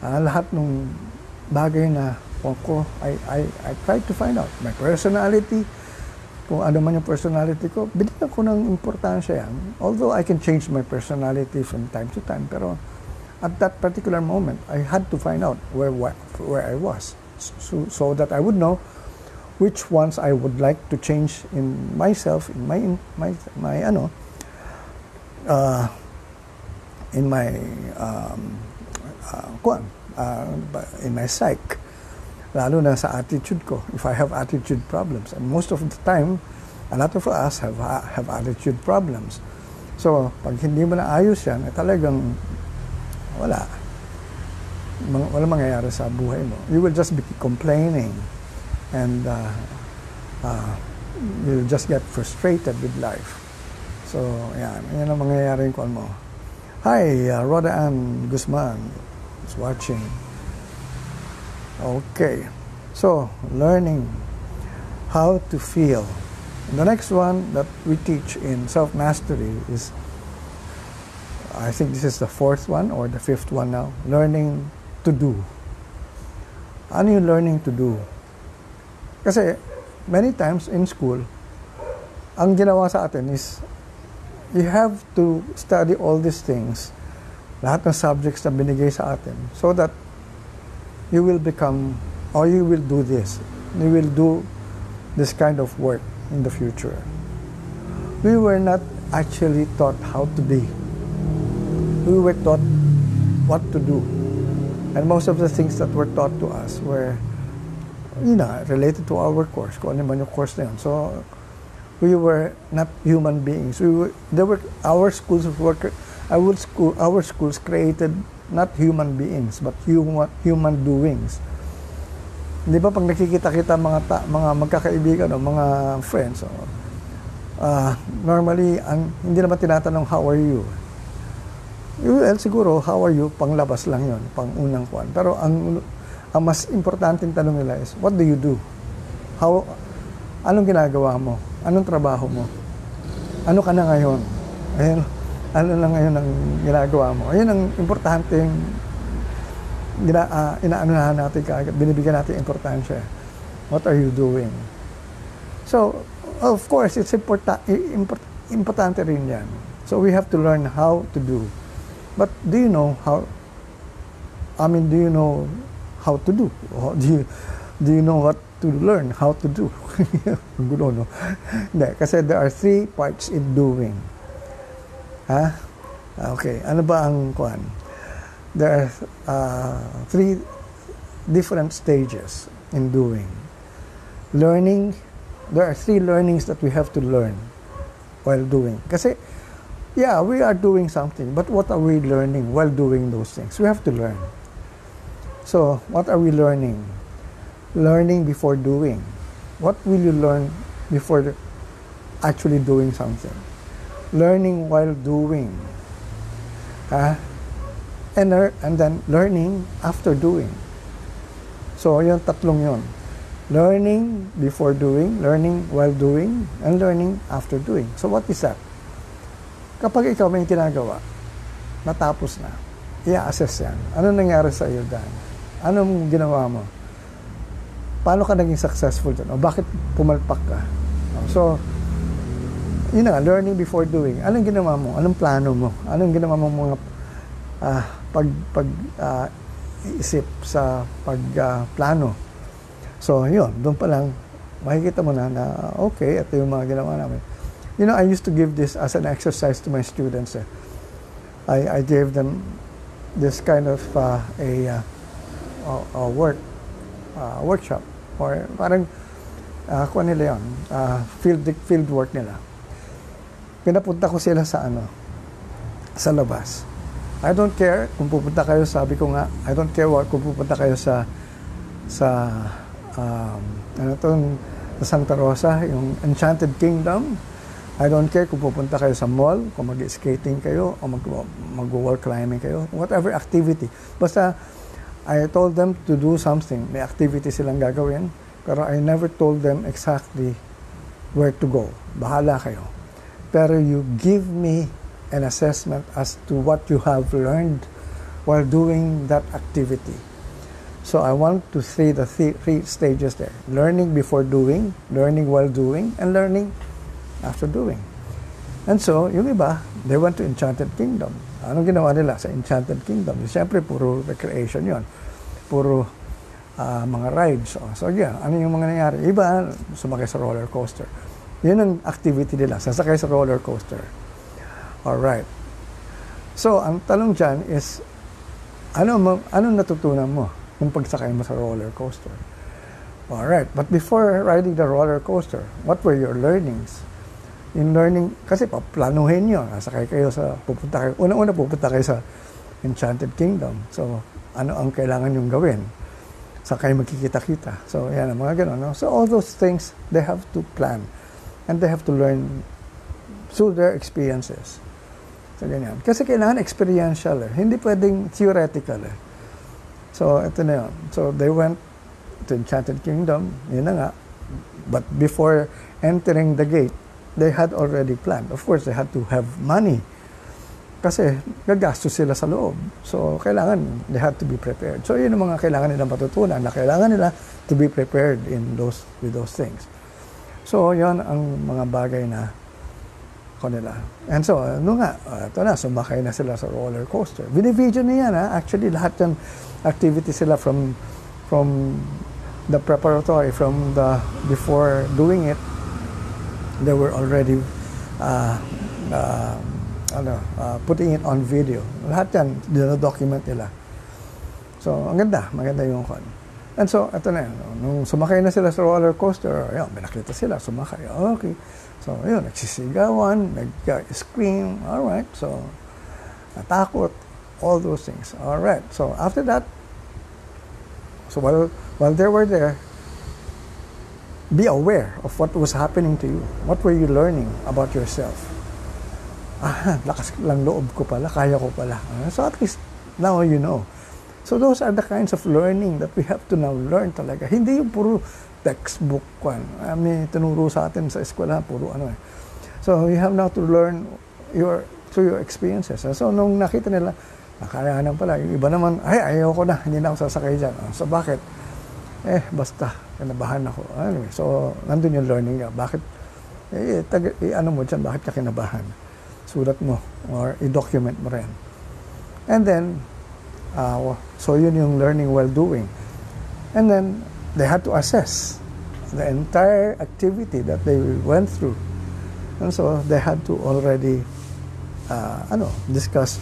S1: Uh, lahat ng bagay na ko, I, I, I try to find out. My personality, kung ano man yung personality ko, binigyan ko ng importansya yan. Although I can change my personality from time to time, pero at that particular moment, I had to find out where, where, where I was so, so that I would know which ones I would like to change in myself, in my, in my, my ano, uh, in my, um, uh, uh, in my psyche. Lalo na sa attitude ko, if I have attitude problems. And most of the time, a lot of us have, have attitude problems. So, pag hindi mo na ayos yan, eh, talagang wala mang, wala mangyayari sa buhay mo. You will just be complaining and uh, uh, you'll just get frustrated with life. So, yan. Yan ang mangyayari ko mo. Hi, uh, Rhoda Ann Guzman is watching. Okay. So, learning how to feel. The next one that we teach in self-mastery is I think this is the fourth one or the fifth one now. Learning to do. Ano yung learning to do? Kasi many times in school, ang ginawa sa atin is you have to study all these things, lahat ng subjects na binigay sa atin, so that you will become, or you will do this. You will do this kind of work in the future. We were not actually taught how to be. We were taught what to do. And most of the things that were taught to us were, you know, related to our course, kung ano man yung course na yun. So, we were not human beings. We were, there were, our schools were, our, school, our schools created not human beings, but human, human doings. Di ba pag nakikita-kita mga ta, mga magkakaibigan o mga friends, so, uh, normally, ang, hindi naman tinatanong, how are you? Well, siguro, how are you? Panglabas lang yon, pang unang kuan. Pero ang, ang mas importanteng tanong nila is, what do you do? How, anong ginagawa mo? Anong trabaho mo? Ano ka na ngayon? Ayun, ano na ngayon ang ginagawa mo? Ayun ang importanteng gina, uh, inaano natin kaagad, binibigyan natin importansya. What are you doing? So, of course, it's important, import, importante rin yan. So, we have to learn how to do. But do you know how, I mean, do you know how to do? Or do you, do you know what to learn, how to do? Gulo, no? Hindi, kasi there are three parts in doing. Ha? Okay, ano ba ang kuan? There are uh, three different stages in doing. Learning, there are three learnings that we have to learn while doing. Kasi yeah, we are doing something, but what are we learning while doing those things? We have to learn. So, what are we learning? Learning before doing. What will you learn before actually doing something? Learning while doing. Uh, and, and then learning after doing. So, yung tatlong yon. Learning before doing, learning while doing, and learning after doing. So, what is that? Kapag ikaw may ginagawa, natapos na, i-assess yan. Ano nangyari sa iyo dyan? Anong ginawa mo? Paano ka naging successful dyan? O bakit pumalpak ka? So, yun na, learning before doing. Anong ginawa mo? Anong plano mo? Anong ginawa mo mga uh, pag, pag uh, isip sa pagplano? Uh, so, yun, doon pa lang, makikita mo na na, okay, ito yung mga ginawa namin You know, I used to give this as an exercise to my students. Eh. I, I gave them this kind of uh, a, uh, a, work uh, workshop or parang uh, kuha nila yun, uh, field, field work nila. Pinapunta ko sila sa ano, sa labas. I don't care kung pupunta kayo, sabi ko nga, I don't care what, kung pupunta kayo sa, sa, um, ano to, sa Santa Rosa, yung Enchanted Kingdom. I don't care kung pupunta kayo sa mall, kung mag-skating kayo, o mag, mag-wall climbing kayo, whatever activity. Basta, I told them to do something. May activity silang gagawin, pero I never told them exactly where to go. Bahala kayo. Pero you give me an assessment as to what you have learned while doing that activity. So I want to see the three stages there. Learning before doing, learning while doing, and learning after doing. And so, yung iba, they went to Enchanted Kingdom. Anong ginawa nila sa Enchanted Kingdom? Siyempre, puro recreation yon Puro uh, mga rides. So, yeah, ano yung mga nangyari? Iba, sumakay sa roller coaster. Yun ang activity nila, sasakay sa roller coaster. Alright. So, ang tanong dyan is, ano, ano natutunan mo kung pagsakay mo sa roller coaster? Alright. But before riding the roller coaster, what were your learnings? Yung learning, kasi paplanuhin nyo, nasakay kayo sa, pupunta kayo, una-una pupunta kayo sa Enchanted Kingdom. So, ano ang kailangan yung gawin? Sa kayo magkikita-kita. So, yan ang mga ganun. No? So, all those things, they have to plan. And they have to learn through their experiences. So, ganyan. Kasi kailangan experiential eh. Hindi pwedeng theoretical eh. So, ito na yun. So, they went to Enchanted Kingdom. Yun na nga. But before entering the gate, they had already planned. Of course, they had to have money. Kasi gagastos sila sa loob. So, kailangan, they had to be prepared. So, yun ang mga kailangan nilang matutunan na kailangan nila to be prepared in those, with those things. So, yun ang mga bagay na ko nila. And so, ano nga, uh, ito na, sumakay na sila sa roller coaster. Binibideo na yan, ha? Actually, lahat ng activity sila from from the preparatory, from the before doing it, they were already uh, uh, ano, uh, putting it on video. Lahat yan, dino-document nila. So, ang ganda, maganda yung kon. And so, ito na yan. Nung sumakay na sila sa roller coaster, ayun, binakita sila, sumakay. Okay. So, yun, nagsisigawan, nag-scream, all right. So, natakot, all those things. All right. So, after that, so while, while they were there, be aware of what was happening to you. What were you learning about yourself? Ah, lakas lang loob ko pala, kaya ko pala. So at least now you know. So those are the kinds of learning that we have to now learn talaga. Hindi yung puro textbook kwan. Uh, may tinuro sa atin sa eskwela, puro ano eh. So, you have now to learn your through your experiences. So, nung nakita nila, nakayanan pala. Yung iba naman, ay, ayaw ko na, hindi na ako sasakay dyan. So, bakit? Eh, basta, kinabahan ako. Anyway, so, nandun yung learning niya. Bakit? Eh, tag, eh, ano mo dyan, bakit ka kinabahan? Sulat mo, or i-document mo rin. And then, uh, so yun yung learning while doing. And then, they had to assess the entire activity that they went through. And so they had to already uh, ano, discuss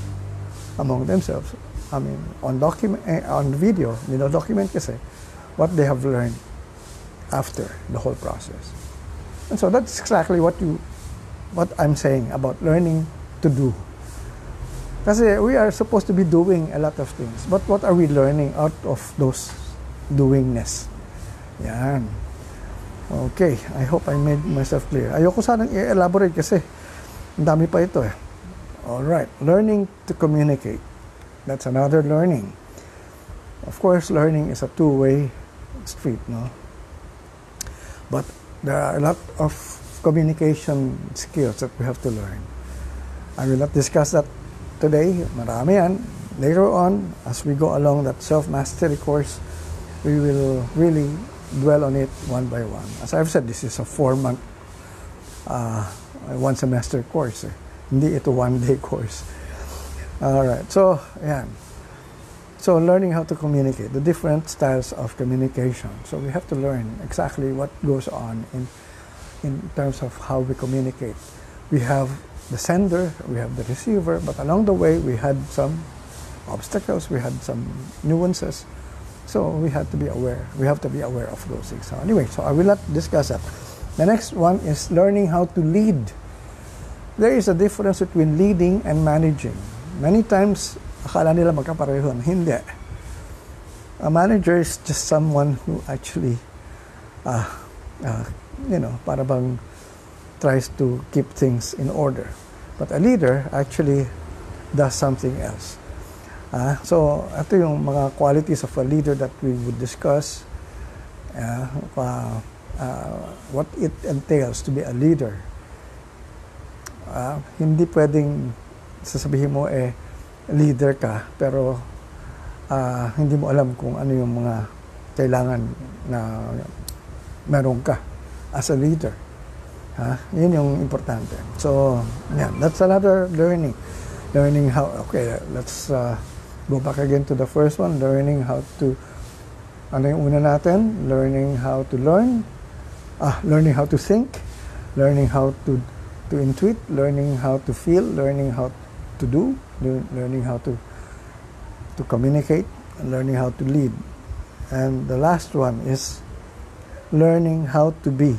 S1: among themselves. I mean, on document, eh, on video, you know, document kasi what they have learned after the whole process. And so that's exactly what you, what I'm saying about learning to do. Kasi we are supposed to be doing a lot of things. But what are we learning out of those doingness? Yan. Okay, I hope I made myself clear. Ayoko sanang i-elaborate kasi ang dami pa ito eh. Alright, learning to communicate. That's another learning. Of course, learning is a two-way street, no? But there are a lot of communication skills that we have to learn. I will not discuss that today. Marami yan. Later on, as we go along that self-mastery course, we will really dwell on it one by one. As I've said, this is a four-month, uh, one semester course. Eh. Hindi ito one-day course. All right. So, yeah. So, learning how to communicate, the different styles of communication. So, we have to learn exactly what goes on in, in terms of how we communicate. We have the sender, we have the receiver, but along the way, we had some obstacles, we had some nuances. So we have to be aware. We have to be aware of those things. So anyway, so I will not discuss that. The next one is learning how to lead. There is a difference between leading and managing. Many times, akala nila magkapareho. Hindi. A manager is just someone who actually, uh, uh, you know, para bang tries to keep things in order. But a leader actually does something else. Uh, so, ito yung mga qualities of a leader that we would discuss. Uh, uh, uh, what it entails to be a leader. Uh, hindi pwedeng sasabihin mo eh, leader ka, pero uh, hindi mo alam kung ano yung mga kailangan na meron ka as a leader. Ha? Yun yung importante. So, yeah, that's another learning. Learning how, okay, let's uh, go back again to the first one, learning how to, ano yung una natin? Learning how to learn, ah, learning how to think, learning how to, to intuit, learning how to feel, learning how to do, learning how to, to communicate, learning how to lead. And the last one is learning how to be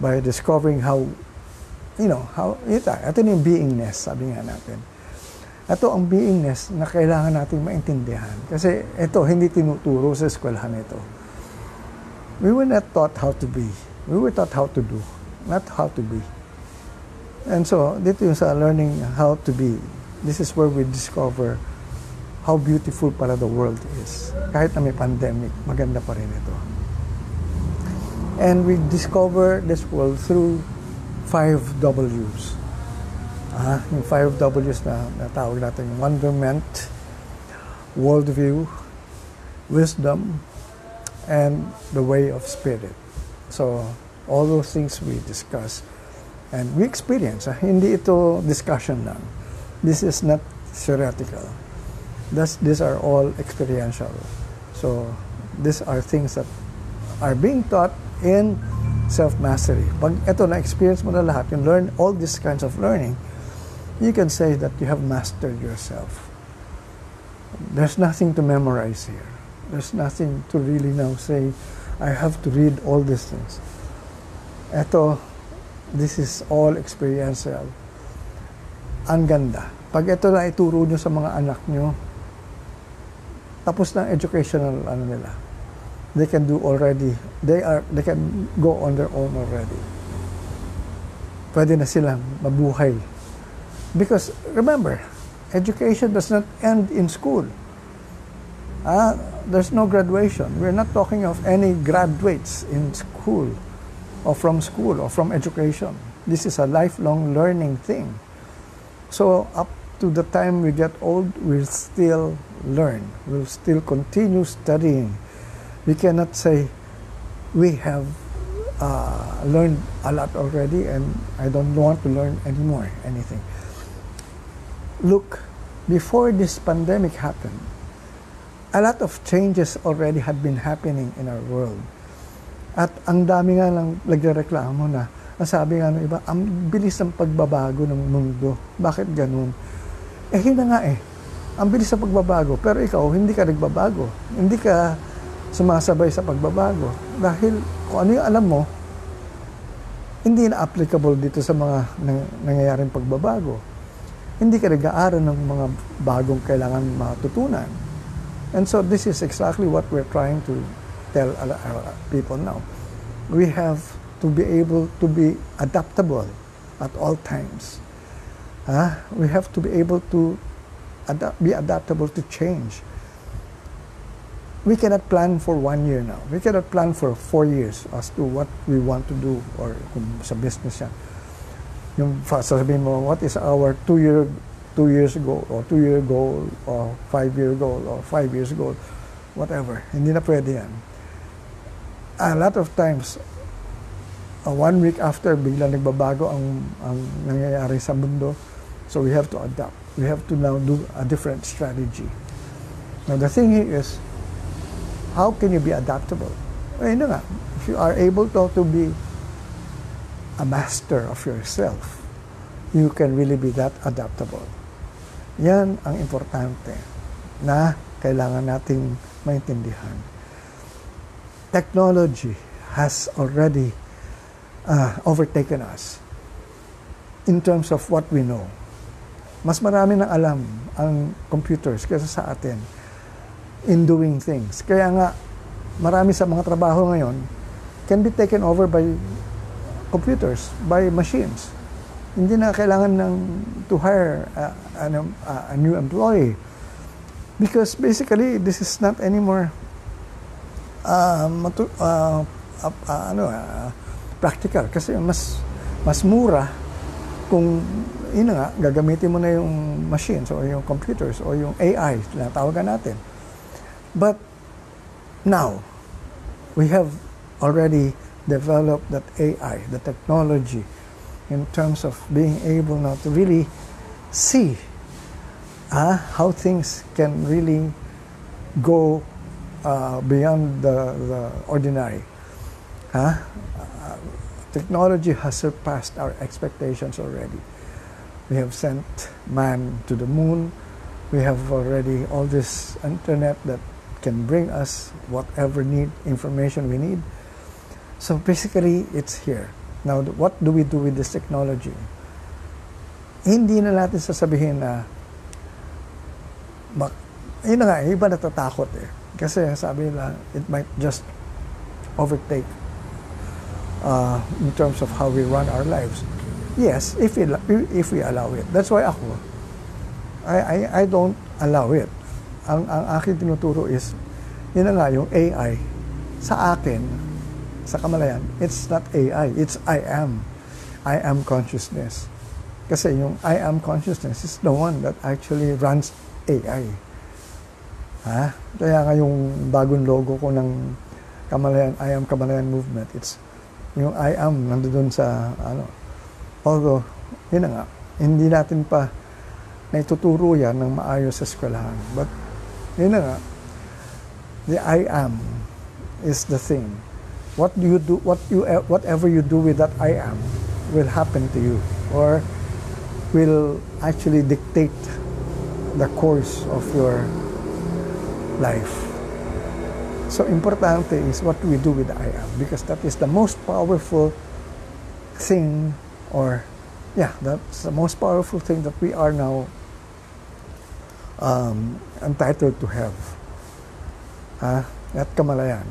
S1: by discovering how, you know, how, ito, ito yung beingness, sabi nga natin ito ang beingness na kailangan nating maintindihan. Kasi ito, hindi tinuturo sa eskwelahan ito. We were not taught how to be. We were taught how to do, not how to be. And so, dito yung sa learning how to be, this is where we discover how beautiful para the world is. Kahit na may pandemic, maganda pa rin ito. And we discover this world through five W's. Ah, yung five W's na natawag natin, wonderment, worldview, wisdom, and the way of spirit. So, all those things we discuss and we experience. Ah, hindi ito discussion lang. This is not theoretical. That's, these are all experiential. So, these are things that are being taught in self-mastery. Pag ito na-experience mo na lahat, you learn all these kinds of learning, you can say that you have mastered yourself. There's nothing to memorize here. There's nothing to really now say, I have to read all these things. Ito, this is all experiential. Ang ganda. Pag ito na ituro nyo sa mga anak nyo, tapos na educational ano nila. They can do already. They are they can go on their own already. Pwede na silang mabuhay Because remember, education does not end in school. Uh, there's no graduation. We're not talking of any graduates in school or from school or from education. This is a lifelong learning thing. So up to the time we get old, we'll still learn. We'll still continue studying. We cannot say we have uh, learned a lot already and I don't want to learn anymore anything look, before this pandemic happened, a lot of changes already had been happening in our world. At ang dami nga lang nagreklamo na, ang sabi nga ng iba, ang bilis ng pagbabago ng mundo. Bakit ganun? Eh, na nga eh. Ang bilis ng pagbabago, pero ikaw, hindi ka nagbabago. Hindi ka sumasabay sa pagbabago. Dahil kung ano yung alam mo, hindi na applicable dito sa mga nangyayaring pagbabago hindi ka nag-aaral ng mga bagong kailangan matutunan. And so this is exactly what we're trying to tell people now. We have to be able to be adaptable at all times. Uh, we have to be able to adapt, be adaptable to change. We cannot plan for one year now. We cannot plan for four years as to what we want to do or sa business yan yung sasabihin mo, what is our two-year two years ago or two-year goal or five-year goal or five years goal, whatever. Hindi na pwede yan. A lot of times, uh, one week after, bigla nagbabago ang, ang nangyayari sa mundo. So we have to adapt. We have to now do a different strategy. Now the thing here is, how can you be adaptable? Ayun na nga, if you are able to, to be a master of yourself, you can really be that adaptable. Yan ang importante na kailangan nating maintindihan. Technology has already uh, overtaken us in terms of what we know. Mas marami nang alam ang computers kaysa sa atin in doing things. Kaya nga, marami sa mga trabaho ngayon can be taken over by computers, by machines. Hindi na kailangan ng to hire a, a, a new employee. Because basically, this is not anymore uh, matu, uh, uh, uh, ano, uh, practical. Kasi mas, mas mura kung yun nga, gagamitin mo na yung machines o yung computers o yung AI na tawagan natin. But now, we have already developed that AI, the technology, in terms of being able now to really see uh, how things can really go uh, beyond the, the ordinary. Huh? Technology has surpassed our expectations already. We have sent man to the moon. We have already all this internet that can bring us whatever need information we need. So basically, it's here. Now, what do we do with this technology? Hindi na natin sasabihin na mak yun na nga, iba natatakot eh. Kasi sabi nila, it might just overtake uh, in terms of how we run our lives. Yes, if we, if we allow it. That's why ako, I, I, I don't allow it. Ang, ang akin tinuturo is, yun na nga, yung AI, sa akin, sa kamalayan, it's not AI, it's I am. I am consciousness. Kasi yung I am consciousness is the one that actually runs AI. Ha? Kaya nga yung bagong logo ko ng Kamalayan, I am Kamalayan movement, it's yung I am nandoon sa ano. Although, yun nga, hindi natin pa naituturo yan ng maayos sa eskwelahan. But, yun nga, the I am is the thing what do you do what you whatever you do with that I am will happen to you or will actually dictate the course of your life. So importante is what we do with the I am because that is the most powerful thing or yeah, that's the most powerful thing that we are now um, entitled to have. Uh, at Kamalayan.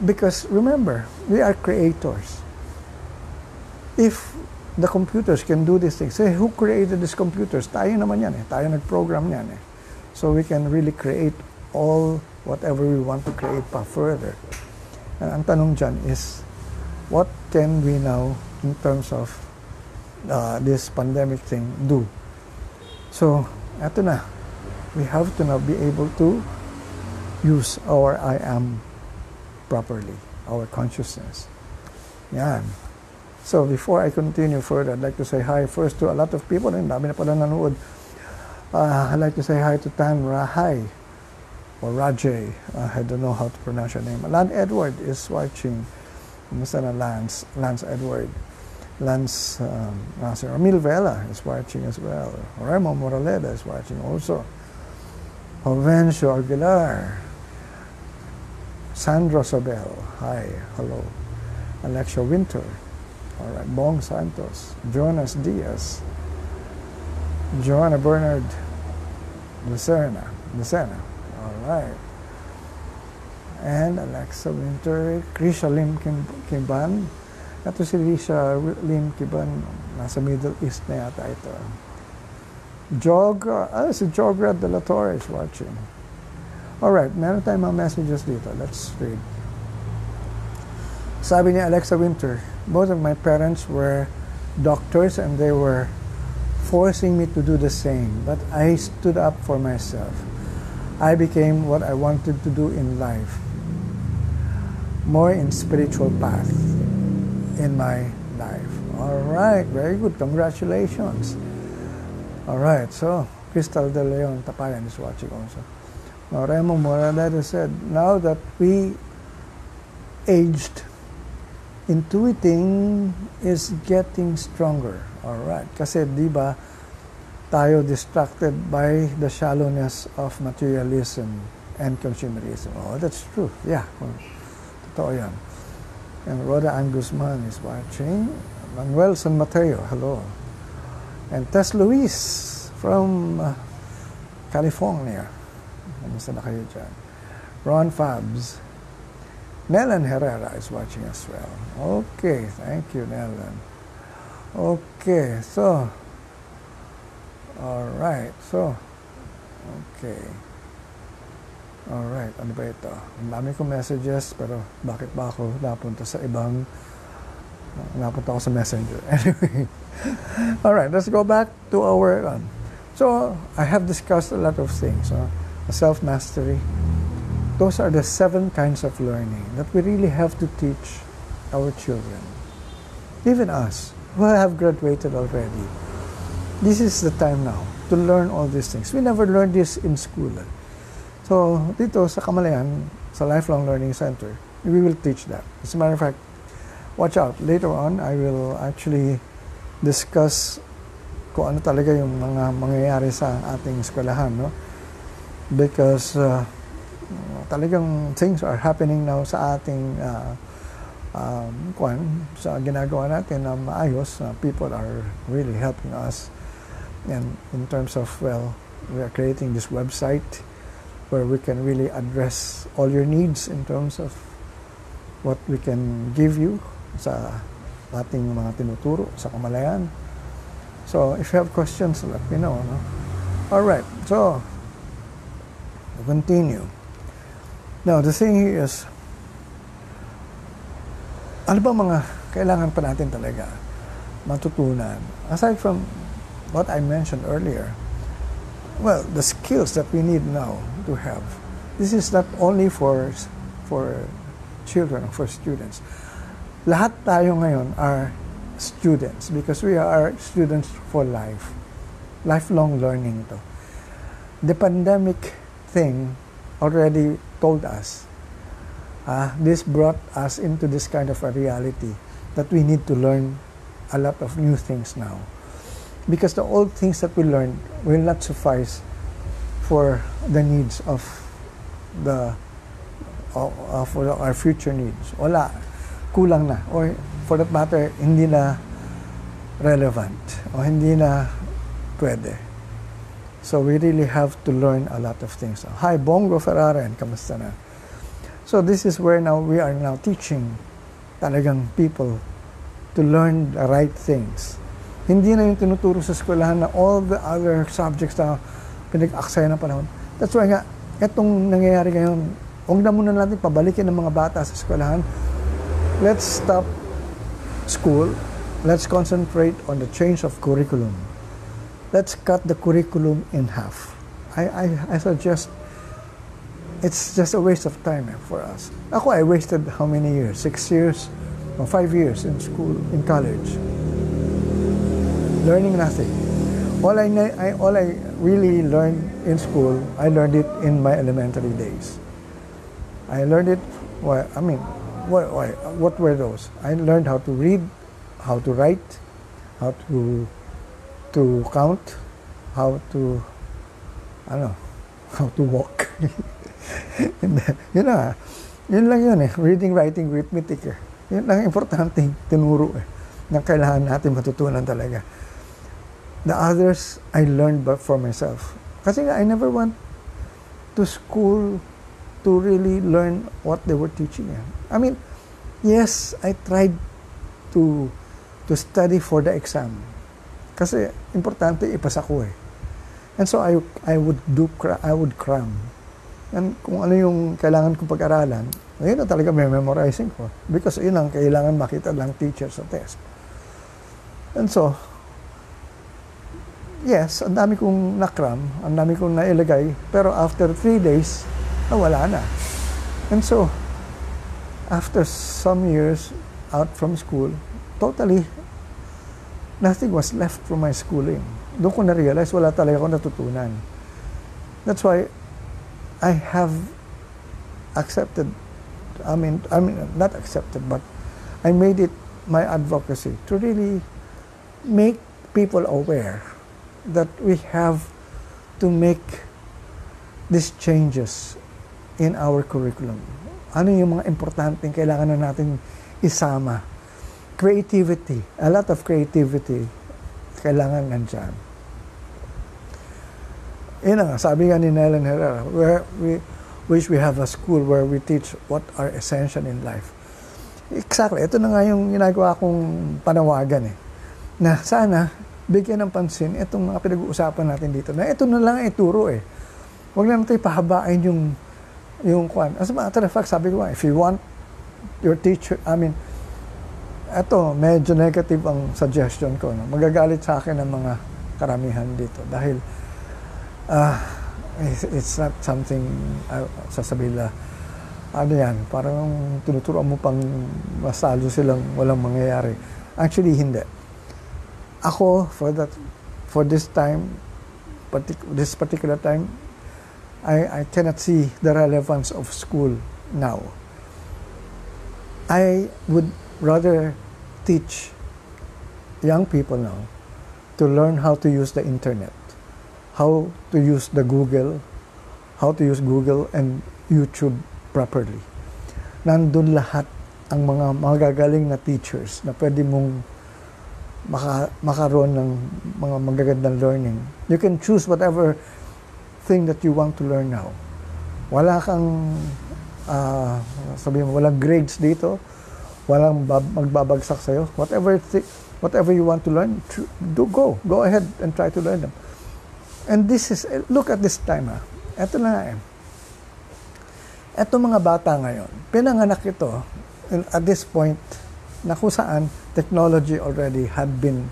S1: Because remember, we are creators. If the computers can do these things, say, who created these computers? Tayo naman yan eh. Tayo nag-program yan eh. So we can really create all whatever we want to create pa further. And ang tanong dyan is, what can we now, in terms of uh, this pandemic thing, do? So, eto na. We have to now be able to use our I am properly, our consciousness. Yan. So before I continue further, I'd like to say hi first to a lot of people. Ang dami na pala nanood. Uh, I'd like to say hi to Tan Rahay or Rajay. Uh, I don't know how to pronounce your name. Lance Edward is watching. Kumusta Lance? Lance Edward. Lance um, Sir Vela is watching as well. Remo Moraleda is watching also. Jovencio Aguilar. Sandra Sobel, hi, hello. Alexia Winter, all right. Bong Santos, Jonas Diaz, Joanna Bernard Lucerna, Lucena, right. And Alexa Winter, Krisha Lim Kim, Kimban. Ito si Risha Lim Kimban, nasa Middle East na yata ito. Jog, ah, si Jogra de la Torre is watching. Alright, meron tayong mga messages dito. Let's read. Sabi ni Alexa Winter, both of my parents were doctors and they were forcing me to do the same. But I stood up for myself. I became what I wanted to do in life. More in spiritual path in my life. All right, very good. Congratulations. All right, so Crystal De Leon Tapayan is watching also. Now, Raymond Moraleda said, now that we aged, intuiting is getting stronger. All right. Kasi di ba tayo distracted by the shallowness of materialism and consumerism. Oh, that's true. Yeah. Totoo yan. And Rhoda Ann Guzman is watching. Manuel San Mateo, hello. And Tess Luis from uh, California. Kamusta na kayo dyan? Ron Fabs. Nellen Herrera is watching as well. Okay, thank you, Nellen. Okay, so, all right, so, okay. All right, ano ba ito? Ang dami kong messages, pero bakit ba ako napunta sa ibang, napunta ako sa messenger. Anyway, all right, let's go back to our, um, so, I have discussed a lot of things. Uh, self-mastery, those are the seven kinds of learning that we really have to teach our children. Even us, who have graduated already. This is the time now to learn all these things. We never learned this in school. So, dito sa Kamalayan, sa Lifelong Learning Center, we will teach that. As a matter of fact, watch out. Later on, I will actually discuss kung ano talaga yung mga mangyayari sa ating eskwelahan, no? Because uh, talagang things are happening now sa ating uh, um, kwan, sa ginagawa natin na maayos. Uh, people are really helping us. And in terms of, well, we are creating this website where we can really address all your needs in terms of what we can give you sa ating mga tinuturo sa kamalayan. So, if you have questions, let me know. No? All right. So, continue. Now, the thing here is, ano ba mga kailangan pa natin talaga matutunan? Aside from what I mentioned earlier, well, the skills that we need now to have, this is not only for, for children, for students. Lahat tayo ngayon are students because we are students for life. Lifelong learning to. The pandemic thing already told us. Uh, this brought us into this kind of a reality that we need to learn a lot of new things now. Because the old things that we learned will not suffice for the needs of the uh, for our future needs. Wala. Kulang na. Or for that matter, hindi na relevant. O hindi na pwede. So we really have to learn a lot of things. Hi, Bongo Ferraren, kamusta na? So this is where now we are now teaching talagang people to learn the right things. Hindi na yung tinuturo sa eskwelahan na all the other subjects na pinag-aksaya na panahon. That's why nga, itong nangyayari ngayon, huwag na muna natin pabalikin ng mga bata sa eskwelahan. Let's stop school. Let's concentrate on the change of curriculum let's cut the curriculum in half. I, I, I suggest it's just a waste of time eh, for us. Ako, I wasted how many years? Six years or five years in school, in college. Learning nothing. All I, I, all I really learned in school, I learned it in my elementary days. I learned it, well, I mean, what, what were those? I learned how to read, how to write, how to to count, how to, ano, how to walk. yun na, yun lang yun eh. Reading, writing, arithmetic eh. Yun lang importante tinuro eh. Na kailangan natin matutunan talaga. The others, I learned for myself. Kasi nga, I never went to school to really learn what they were teaching. I mean, yes, I tried to to study for the exam. Kasi importante ipasa ko eh. And so I I would do I would cram. And kung ano yung kailangan kong pag-aralan, ayun na talaga may memorizing ko. Because yun ang kailangan makita lang teacher sa test. And so, yes, ang dami kong nakram, ang dami kong nailagay, pero after three days, nawala na. And so, after some years out from school, totally nothing was left from my schooling. Doon ko na-realize, wala talaga ako natutunan. That's why I have accepted, I mean, I mean, not accepted, but I made it my advocacy to really make people aware that we have to make these changes in our curriculum? Ano yung mga importanteng kailangan na natin isama? Creativity, a lot of creativity, kailangan nandyan. Yun nga, sabi nga ni Nelen Herrera, where we wish we have a school where we teach what are essential in life. Exactly, ito na nga yung ginagawa kong panawagan eh. Na sana, bigyan ng pansin itong mga pinag-uusapan natin dito. Na ito na lang ituro eh. Huwag na natin pahabain yung yung kwan. As a matter of fact, sabi ko if you want your teacher, I mean, eto, medyo negative ang suggestion ko. No? Magagalit sa akin ang mga karamihan dito. Dahil, uh, it's not something uh, sasabihin na ano yan, parang tinuturoan mo pang masalo silang walang mangyayari. Actually, hindi. Ako, for that, for this time, this particular time, I, I cannot see the relevance of school now. I would rather teach young people now to learn how to use the internet how to use the Google, how to use Google and YouTube properly. Nandun lahat ang mga magagaling na teachers na pwede mong maka, makaroon ng mga magagandang learning. You can choose whatever thing that you want to learn now. Wala kang, uh, sabi mo, walang grades dito, walang magbabagsak sa'yo. Whatever, whatever you want to learn, do go. Go ahead and try to learn them. And this is, look at this time ha. Ito na eh. Ito mga bata ngayon, pinanganak ito at this point na kung saan technology already had been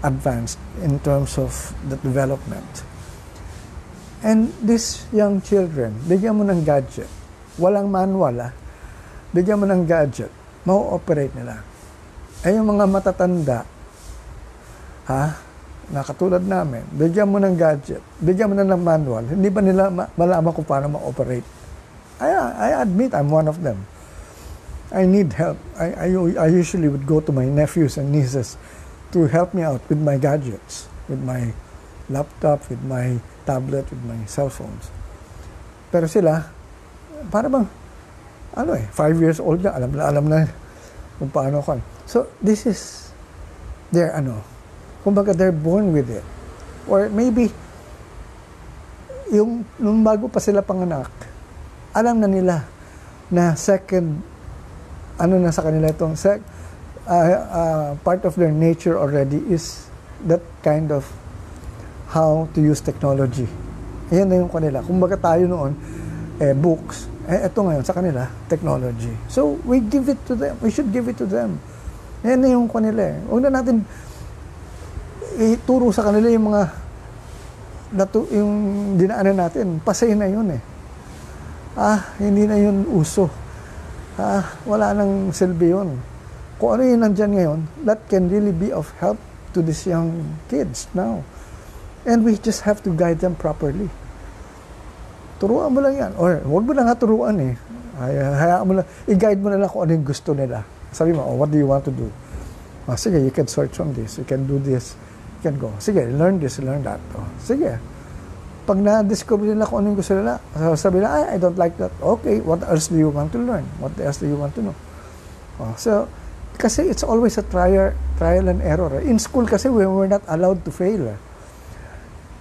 S1: advanced in terms of the development. And these young children, bigyan mo ng gadget. Walang manual ah. Bigyan mo ng gadget. Mau-operate nila. Ay yung mga matatanda, ha, na katulad namin, bigyan mo ng gadget, bigyan mo na ng manual, hindi ba nila ma- malaman kung paano ma-operate? I, I admit I'm one of them. I need help. I, I, I usually would go to my nephews and nieces to help me out with my gadgets, with my laptop, with my tablet, with my cell phones. Pero sila, para bang, ano eh, five years old na, alam na, alam na kung paano ko. So, this is their, ano, Kumbaga, they're born with it. Or maybe, yung nung bago pa sila panganak, alam na nila na second, ano na sa kanila itong, sec, uh, uh, part of their nature already is that kind of how to use technology. Yan na yung kanila. Kumbaga tayo noon, eh, books, eh, ito ngayon sa kanila, technology. So, we give it to them. We should give it to them. Yan na yung kanila eh. Huwag na natin ituro sa kanila yung mga natu, yung dinaanan natin, pasay na yun eh. Ah, hindi na yun uso. Ah, wala nang silbi yun. Kung ano yung nandyan ngayon, that can really be of help to these young kids now. And we just have to guide them properly. Turuan mo lang yan. Or huwag mo na nga turuan eh. Hay hayaan mo lang. I-guide mo na lang kung ano yung gusto nila. Sabi mo, oh, what do you want to do? Oh, sige, you can search on this. You can do this can go. Sige, learn this, learn that. Oh, sige. Pag na-discover nila kung ano yung gusto nila, sabi nila, I don't like that. Okay, what else do you want to learn? What else do you want to know? Oh, so, kasi it's always a trial, trial and error. In school kasi we were not allowed to fail.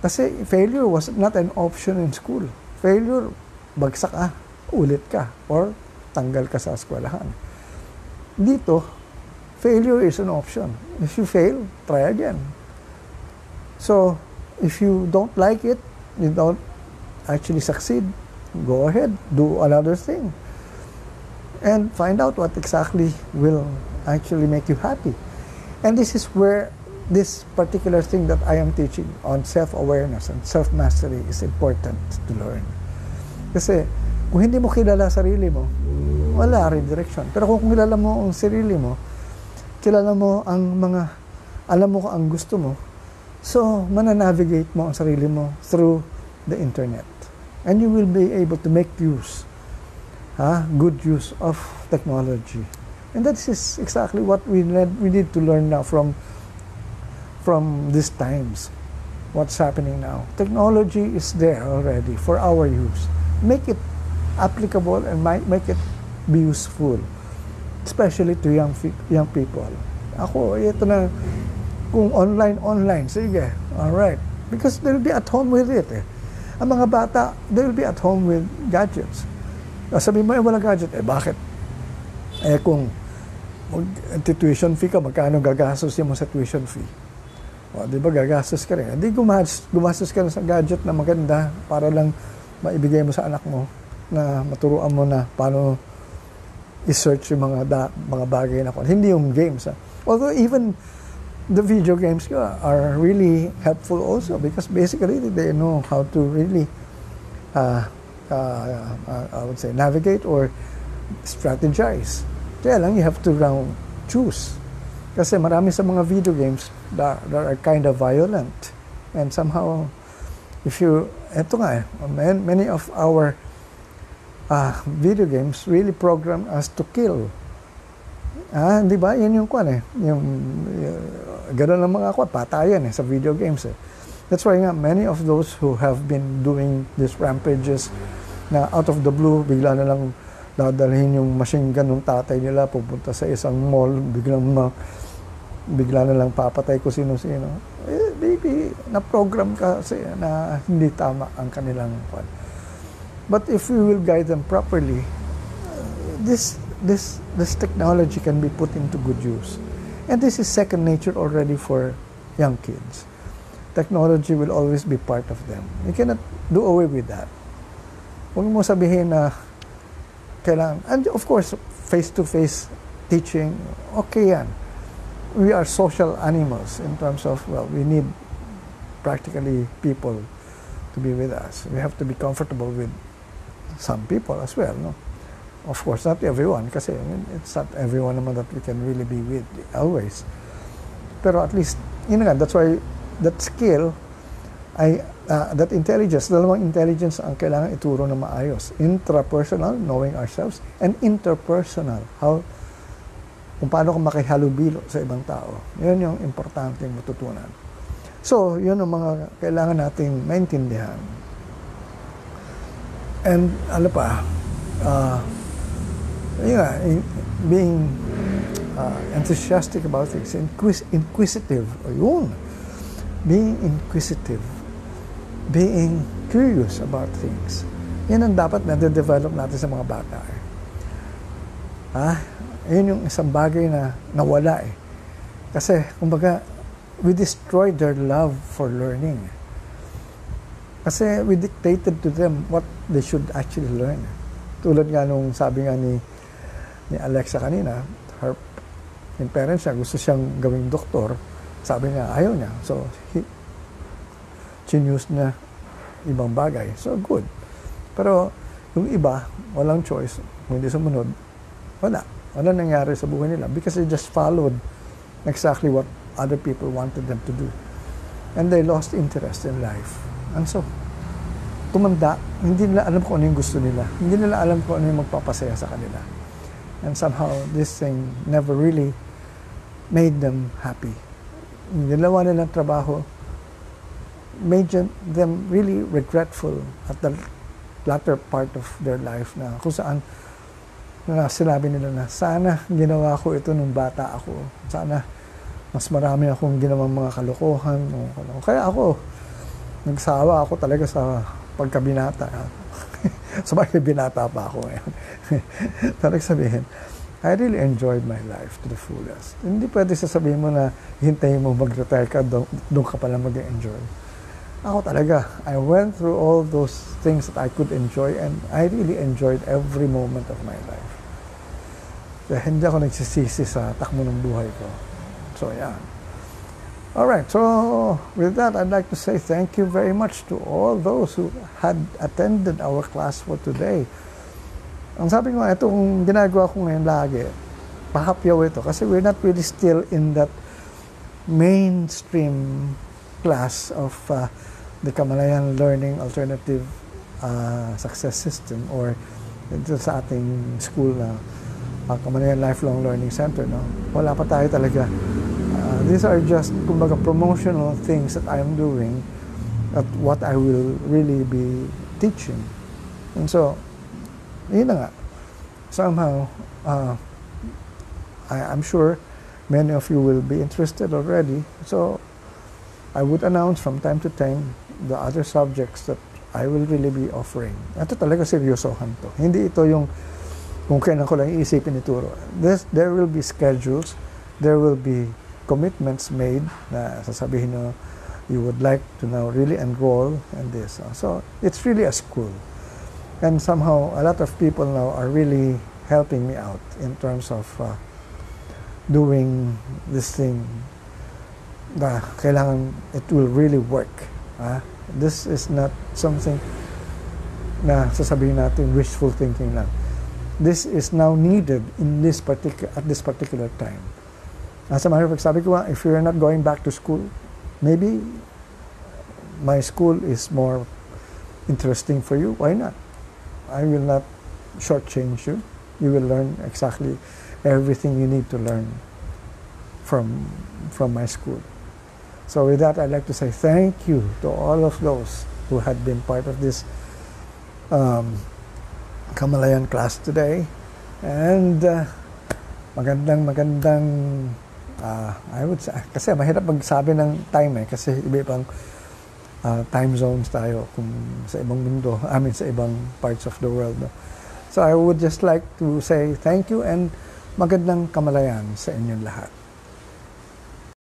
S1: Kasi failure was not an option in school. Failure, bagsak ka, ulit ka, or tanggal ka sa eskwelahan. Dito, failure is an option. If you fail, try again. So, if you don't like it, you don't actually succeed, go ahead, do another thing. And find out what exactly will actually make you happy. And this is where this particular thing that I am teaching on self-awareness and self-mastery is important to learn. Kasi kung hindi mo kilala sarili mo, wala rin direction. Pero kung kilala mo ang sarili mo, kilala mo ang mga, alam mo ang gusto mo, So, mananavigate mo ang sarili mo through the internet. And you will be able to make use, ha, good use of technology. And that is exactly what we need, we need to learn now from, from these times. What's happening now. Technology is there already for our use. Make it applicable and might make it be useful. Especially to young, young people. Ako, ito na, kung online, online, sige, alright. Because they'll be at home with it eh. Ang mga bata, they'll be at home with gadgets. Sabi mo, eh, wala gadget. Eh, bakit? Eh, kung tuition fee ka, magkano gagastos mo sa tuition fee? O, di ba gagastos ka rin? Hindi gumastos, gumastos ka sa gadget na maganda para lang maibigay mo sa anak mo na maturuan mo na paano i-search yung mga da, mga bagay na Hindi yung games. Ha? Although even the video games are really helpful also because basically they know how to really uh, uh, uh, I would say navigate or strategize. Kaya lang you have to round choose. Kasi marami sa mga video games that, that are kind of violent. And somehow, if you, eto nga eh, many of our uh, video games really program us to kill. Ah, di ba? Yan yung kwan eh. Yung, uh, ganun ang mga kwan, patayan eh, sa video games eh. That's why nga, many of those who have been doing these rampages na out of the blue, bigla na lang dadalhin yung machine gun ng tatay nila, pupunta sa isang mall, biglang ma, bigla na lang papatay ko sino-sino. Eh, baby, na-program kasi na hindi tama ang kanilang kwan. But if we will guide them properly, this, this, this technology can be put into good use. And this is second nature already for young kids. Technology will always be part of them. You cannot do away with that. Huwag mo sabihin na kailangan, and of course, face-to-face teaching, okay yan we are social animals in terms of, well, we need practically people to be with us. We have to be comfortable with some people as well, no? Of course, not everyone, because I mean, it's not everyone that we can really be with always. Pero at least, yun nga, that's why that skill, ay, uh, that intelligence, dalawang intelligence ang kailangan ituro na maayos. Intrapersonal, knowing ourselves, and interpersonal, how kung paano ka makihalubilo sa ibang tao. Yun yung importante matutunan. So, yun ang mga kailangan nating maintindihan. And ano pa, uh, yun nga, being uh, enthusiastic about things, inquis inquisitive, o yun, being inquisitive, being curious about things. Yan ang dapat na develop natin sa mga bata. Eh. Ah, yun yung isang bagay na nawala eh. Kasi, kumbaga, we destroyed their love for learning. Kasi we dictated to them what they should actually learn. Tulad nga nung sabi nga ni, ni Alexa kanina, her yung parents niya gusto siyang gawing doktor, sabi niya ayaw niya. So, he, chinuse niya ibang bagay. So, good. Pero, yung iba, walang choice. Kung hindi sumunod, wala ano nangyari sa buhay nila because they just followed exactly what other people wanted them to do. And they lost interest in life. And so, tumanda, hindi nila alam kung ano yung gusto nila. Hindi nila alam kung ano yung magpapasaya sa kanila. And somehow, this thing never really made them happy. Yung ginawa nilang trabaho made them really regretful at the latter part of their life na kung saan na sinabi nila na sana ginawa ko ito nung bata ako. Sana mas marami akong ginawang mga kalokohan. O, kaya ako, nagsawa ako talaga sa pagkabinata. sa bagay binata pa ako ngayon. Talagang sabihin, I really enjoyed my life to the fullest. Hindi pwede sasabihin mo na hintayin mo mag-retire ka, doon ka pala mag-enjoy. Ako talaga, I went through all those things that I could enjoy and I really enjoyed every moment of my life. Kaya hindi ako nagsisisi sa takbo ng buhay ko. So, yan. Alright, so with that, I'd like to say thank you very much to all those who had attended our class for today. Ang sabi ko, itong ginagawa ko ngayon lagi, pahapyaw ito kasi we're not really still in that mainstream class of uh, the Kamalayan Learning Alternative uh, Success System or ito sa ating school na uh, Kamanayan Lifelong Learning Center. No? Wala pa tayo talaga. These are just, kumbaga, promotional things that I'm doing at what I will really be teaching. And so, yun na nga, somehow, uh, I, I'm sure many of you will be interested already. So, I would announce from time to time the other subjects that I will really be offering. Ito talaga seryosohan to. Hindi ito yung kung kailan ko lang iisipin ituro. This, there will be schedules, there will be commitments made na sasabihin nyo you would like to now really enroll in this. So, it's really a school. And somehow, a lot of people now are really helping me out in terms of uh, doing this thing na kailangan it will really work. Ah, this is not something na sasabihin natin wishful thinking lang. This is now needed in this particular at this particular time. As a matter of fact, sabi ko if you're not going back to school, maybe my school is more interesting for you. Why not? I will not shortchange you. You will learn exactly everything you need to learn from from my school. So with that, I'd like to say thank you to all of those who had been part of this um, Kamalayan class today. And uh, magandang magandang uh, I would say, kasi mahirap magsabi ng time eh, kasi iba-ibang uh, time zones tayo kung sa ibang mundo, I mean sa ibang parts of the world. No? So I would just like to say thank you and magandang kamalayan sa inyong lahat.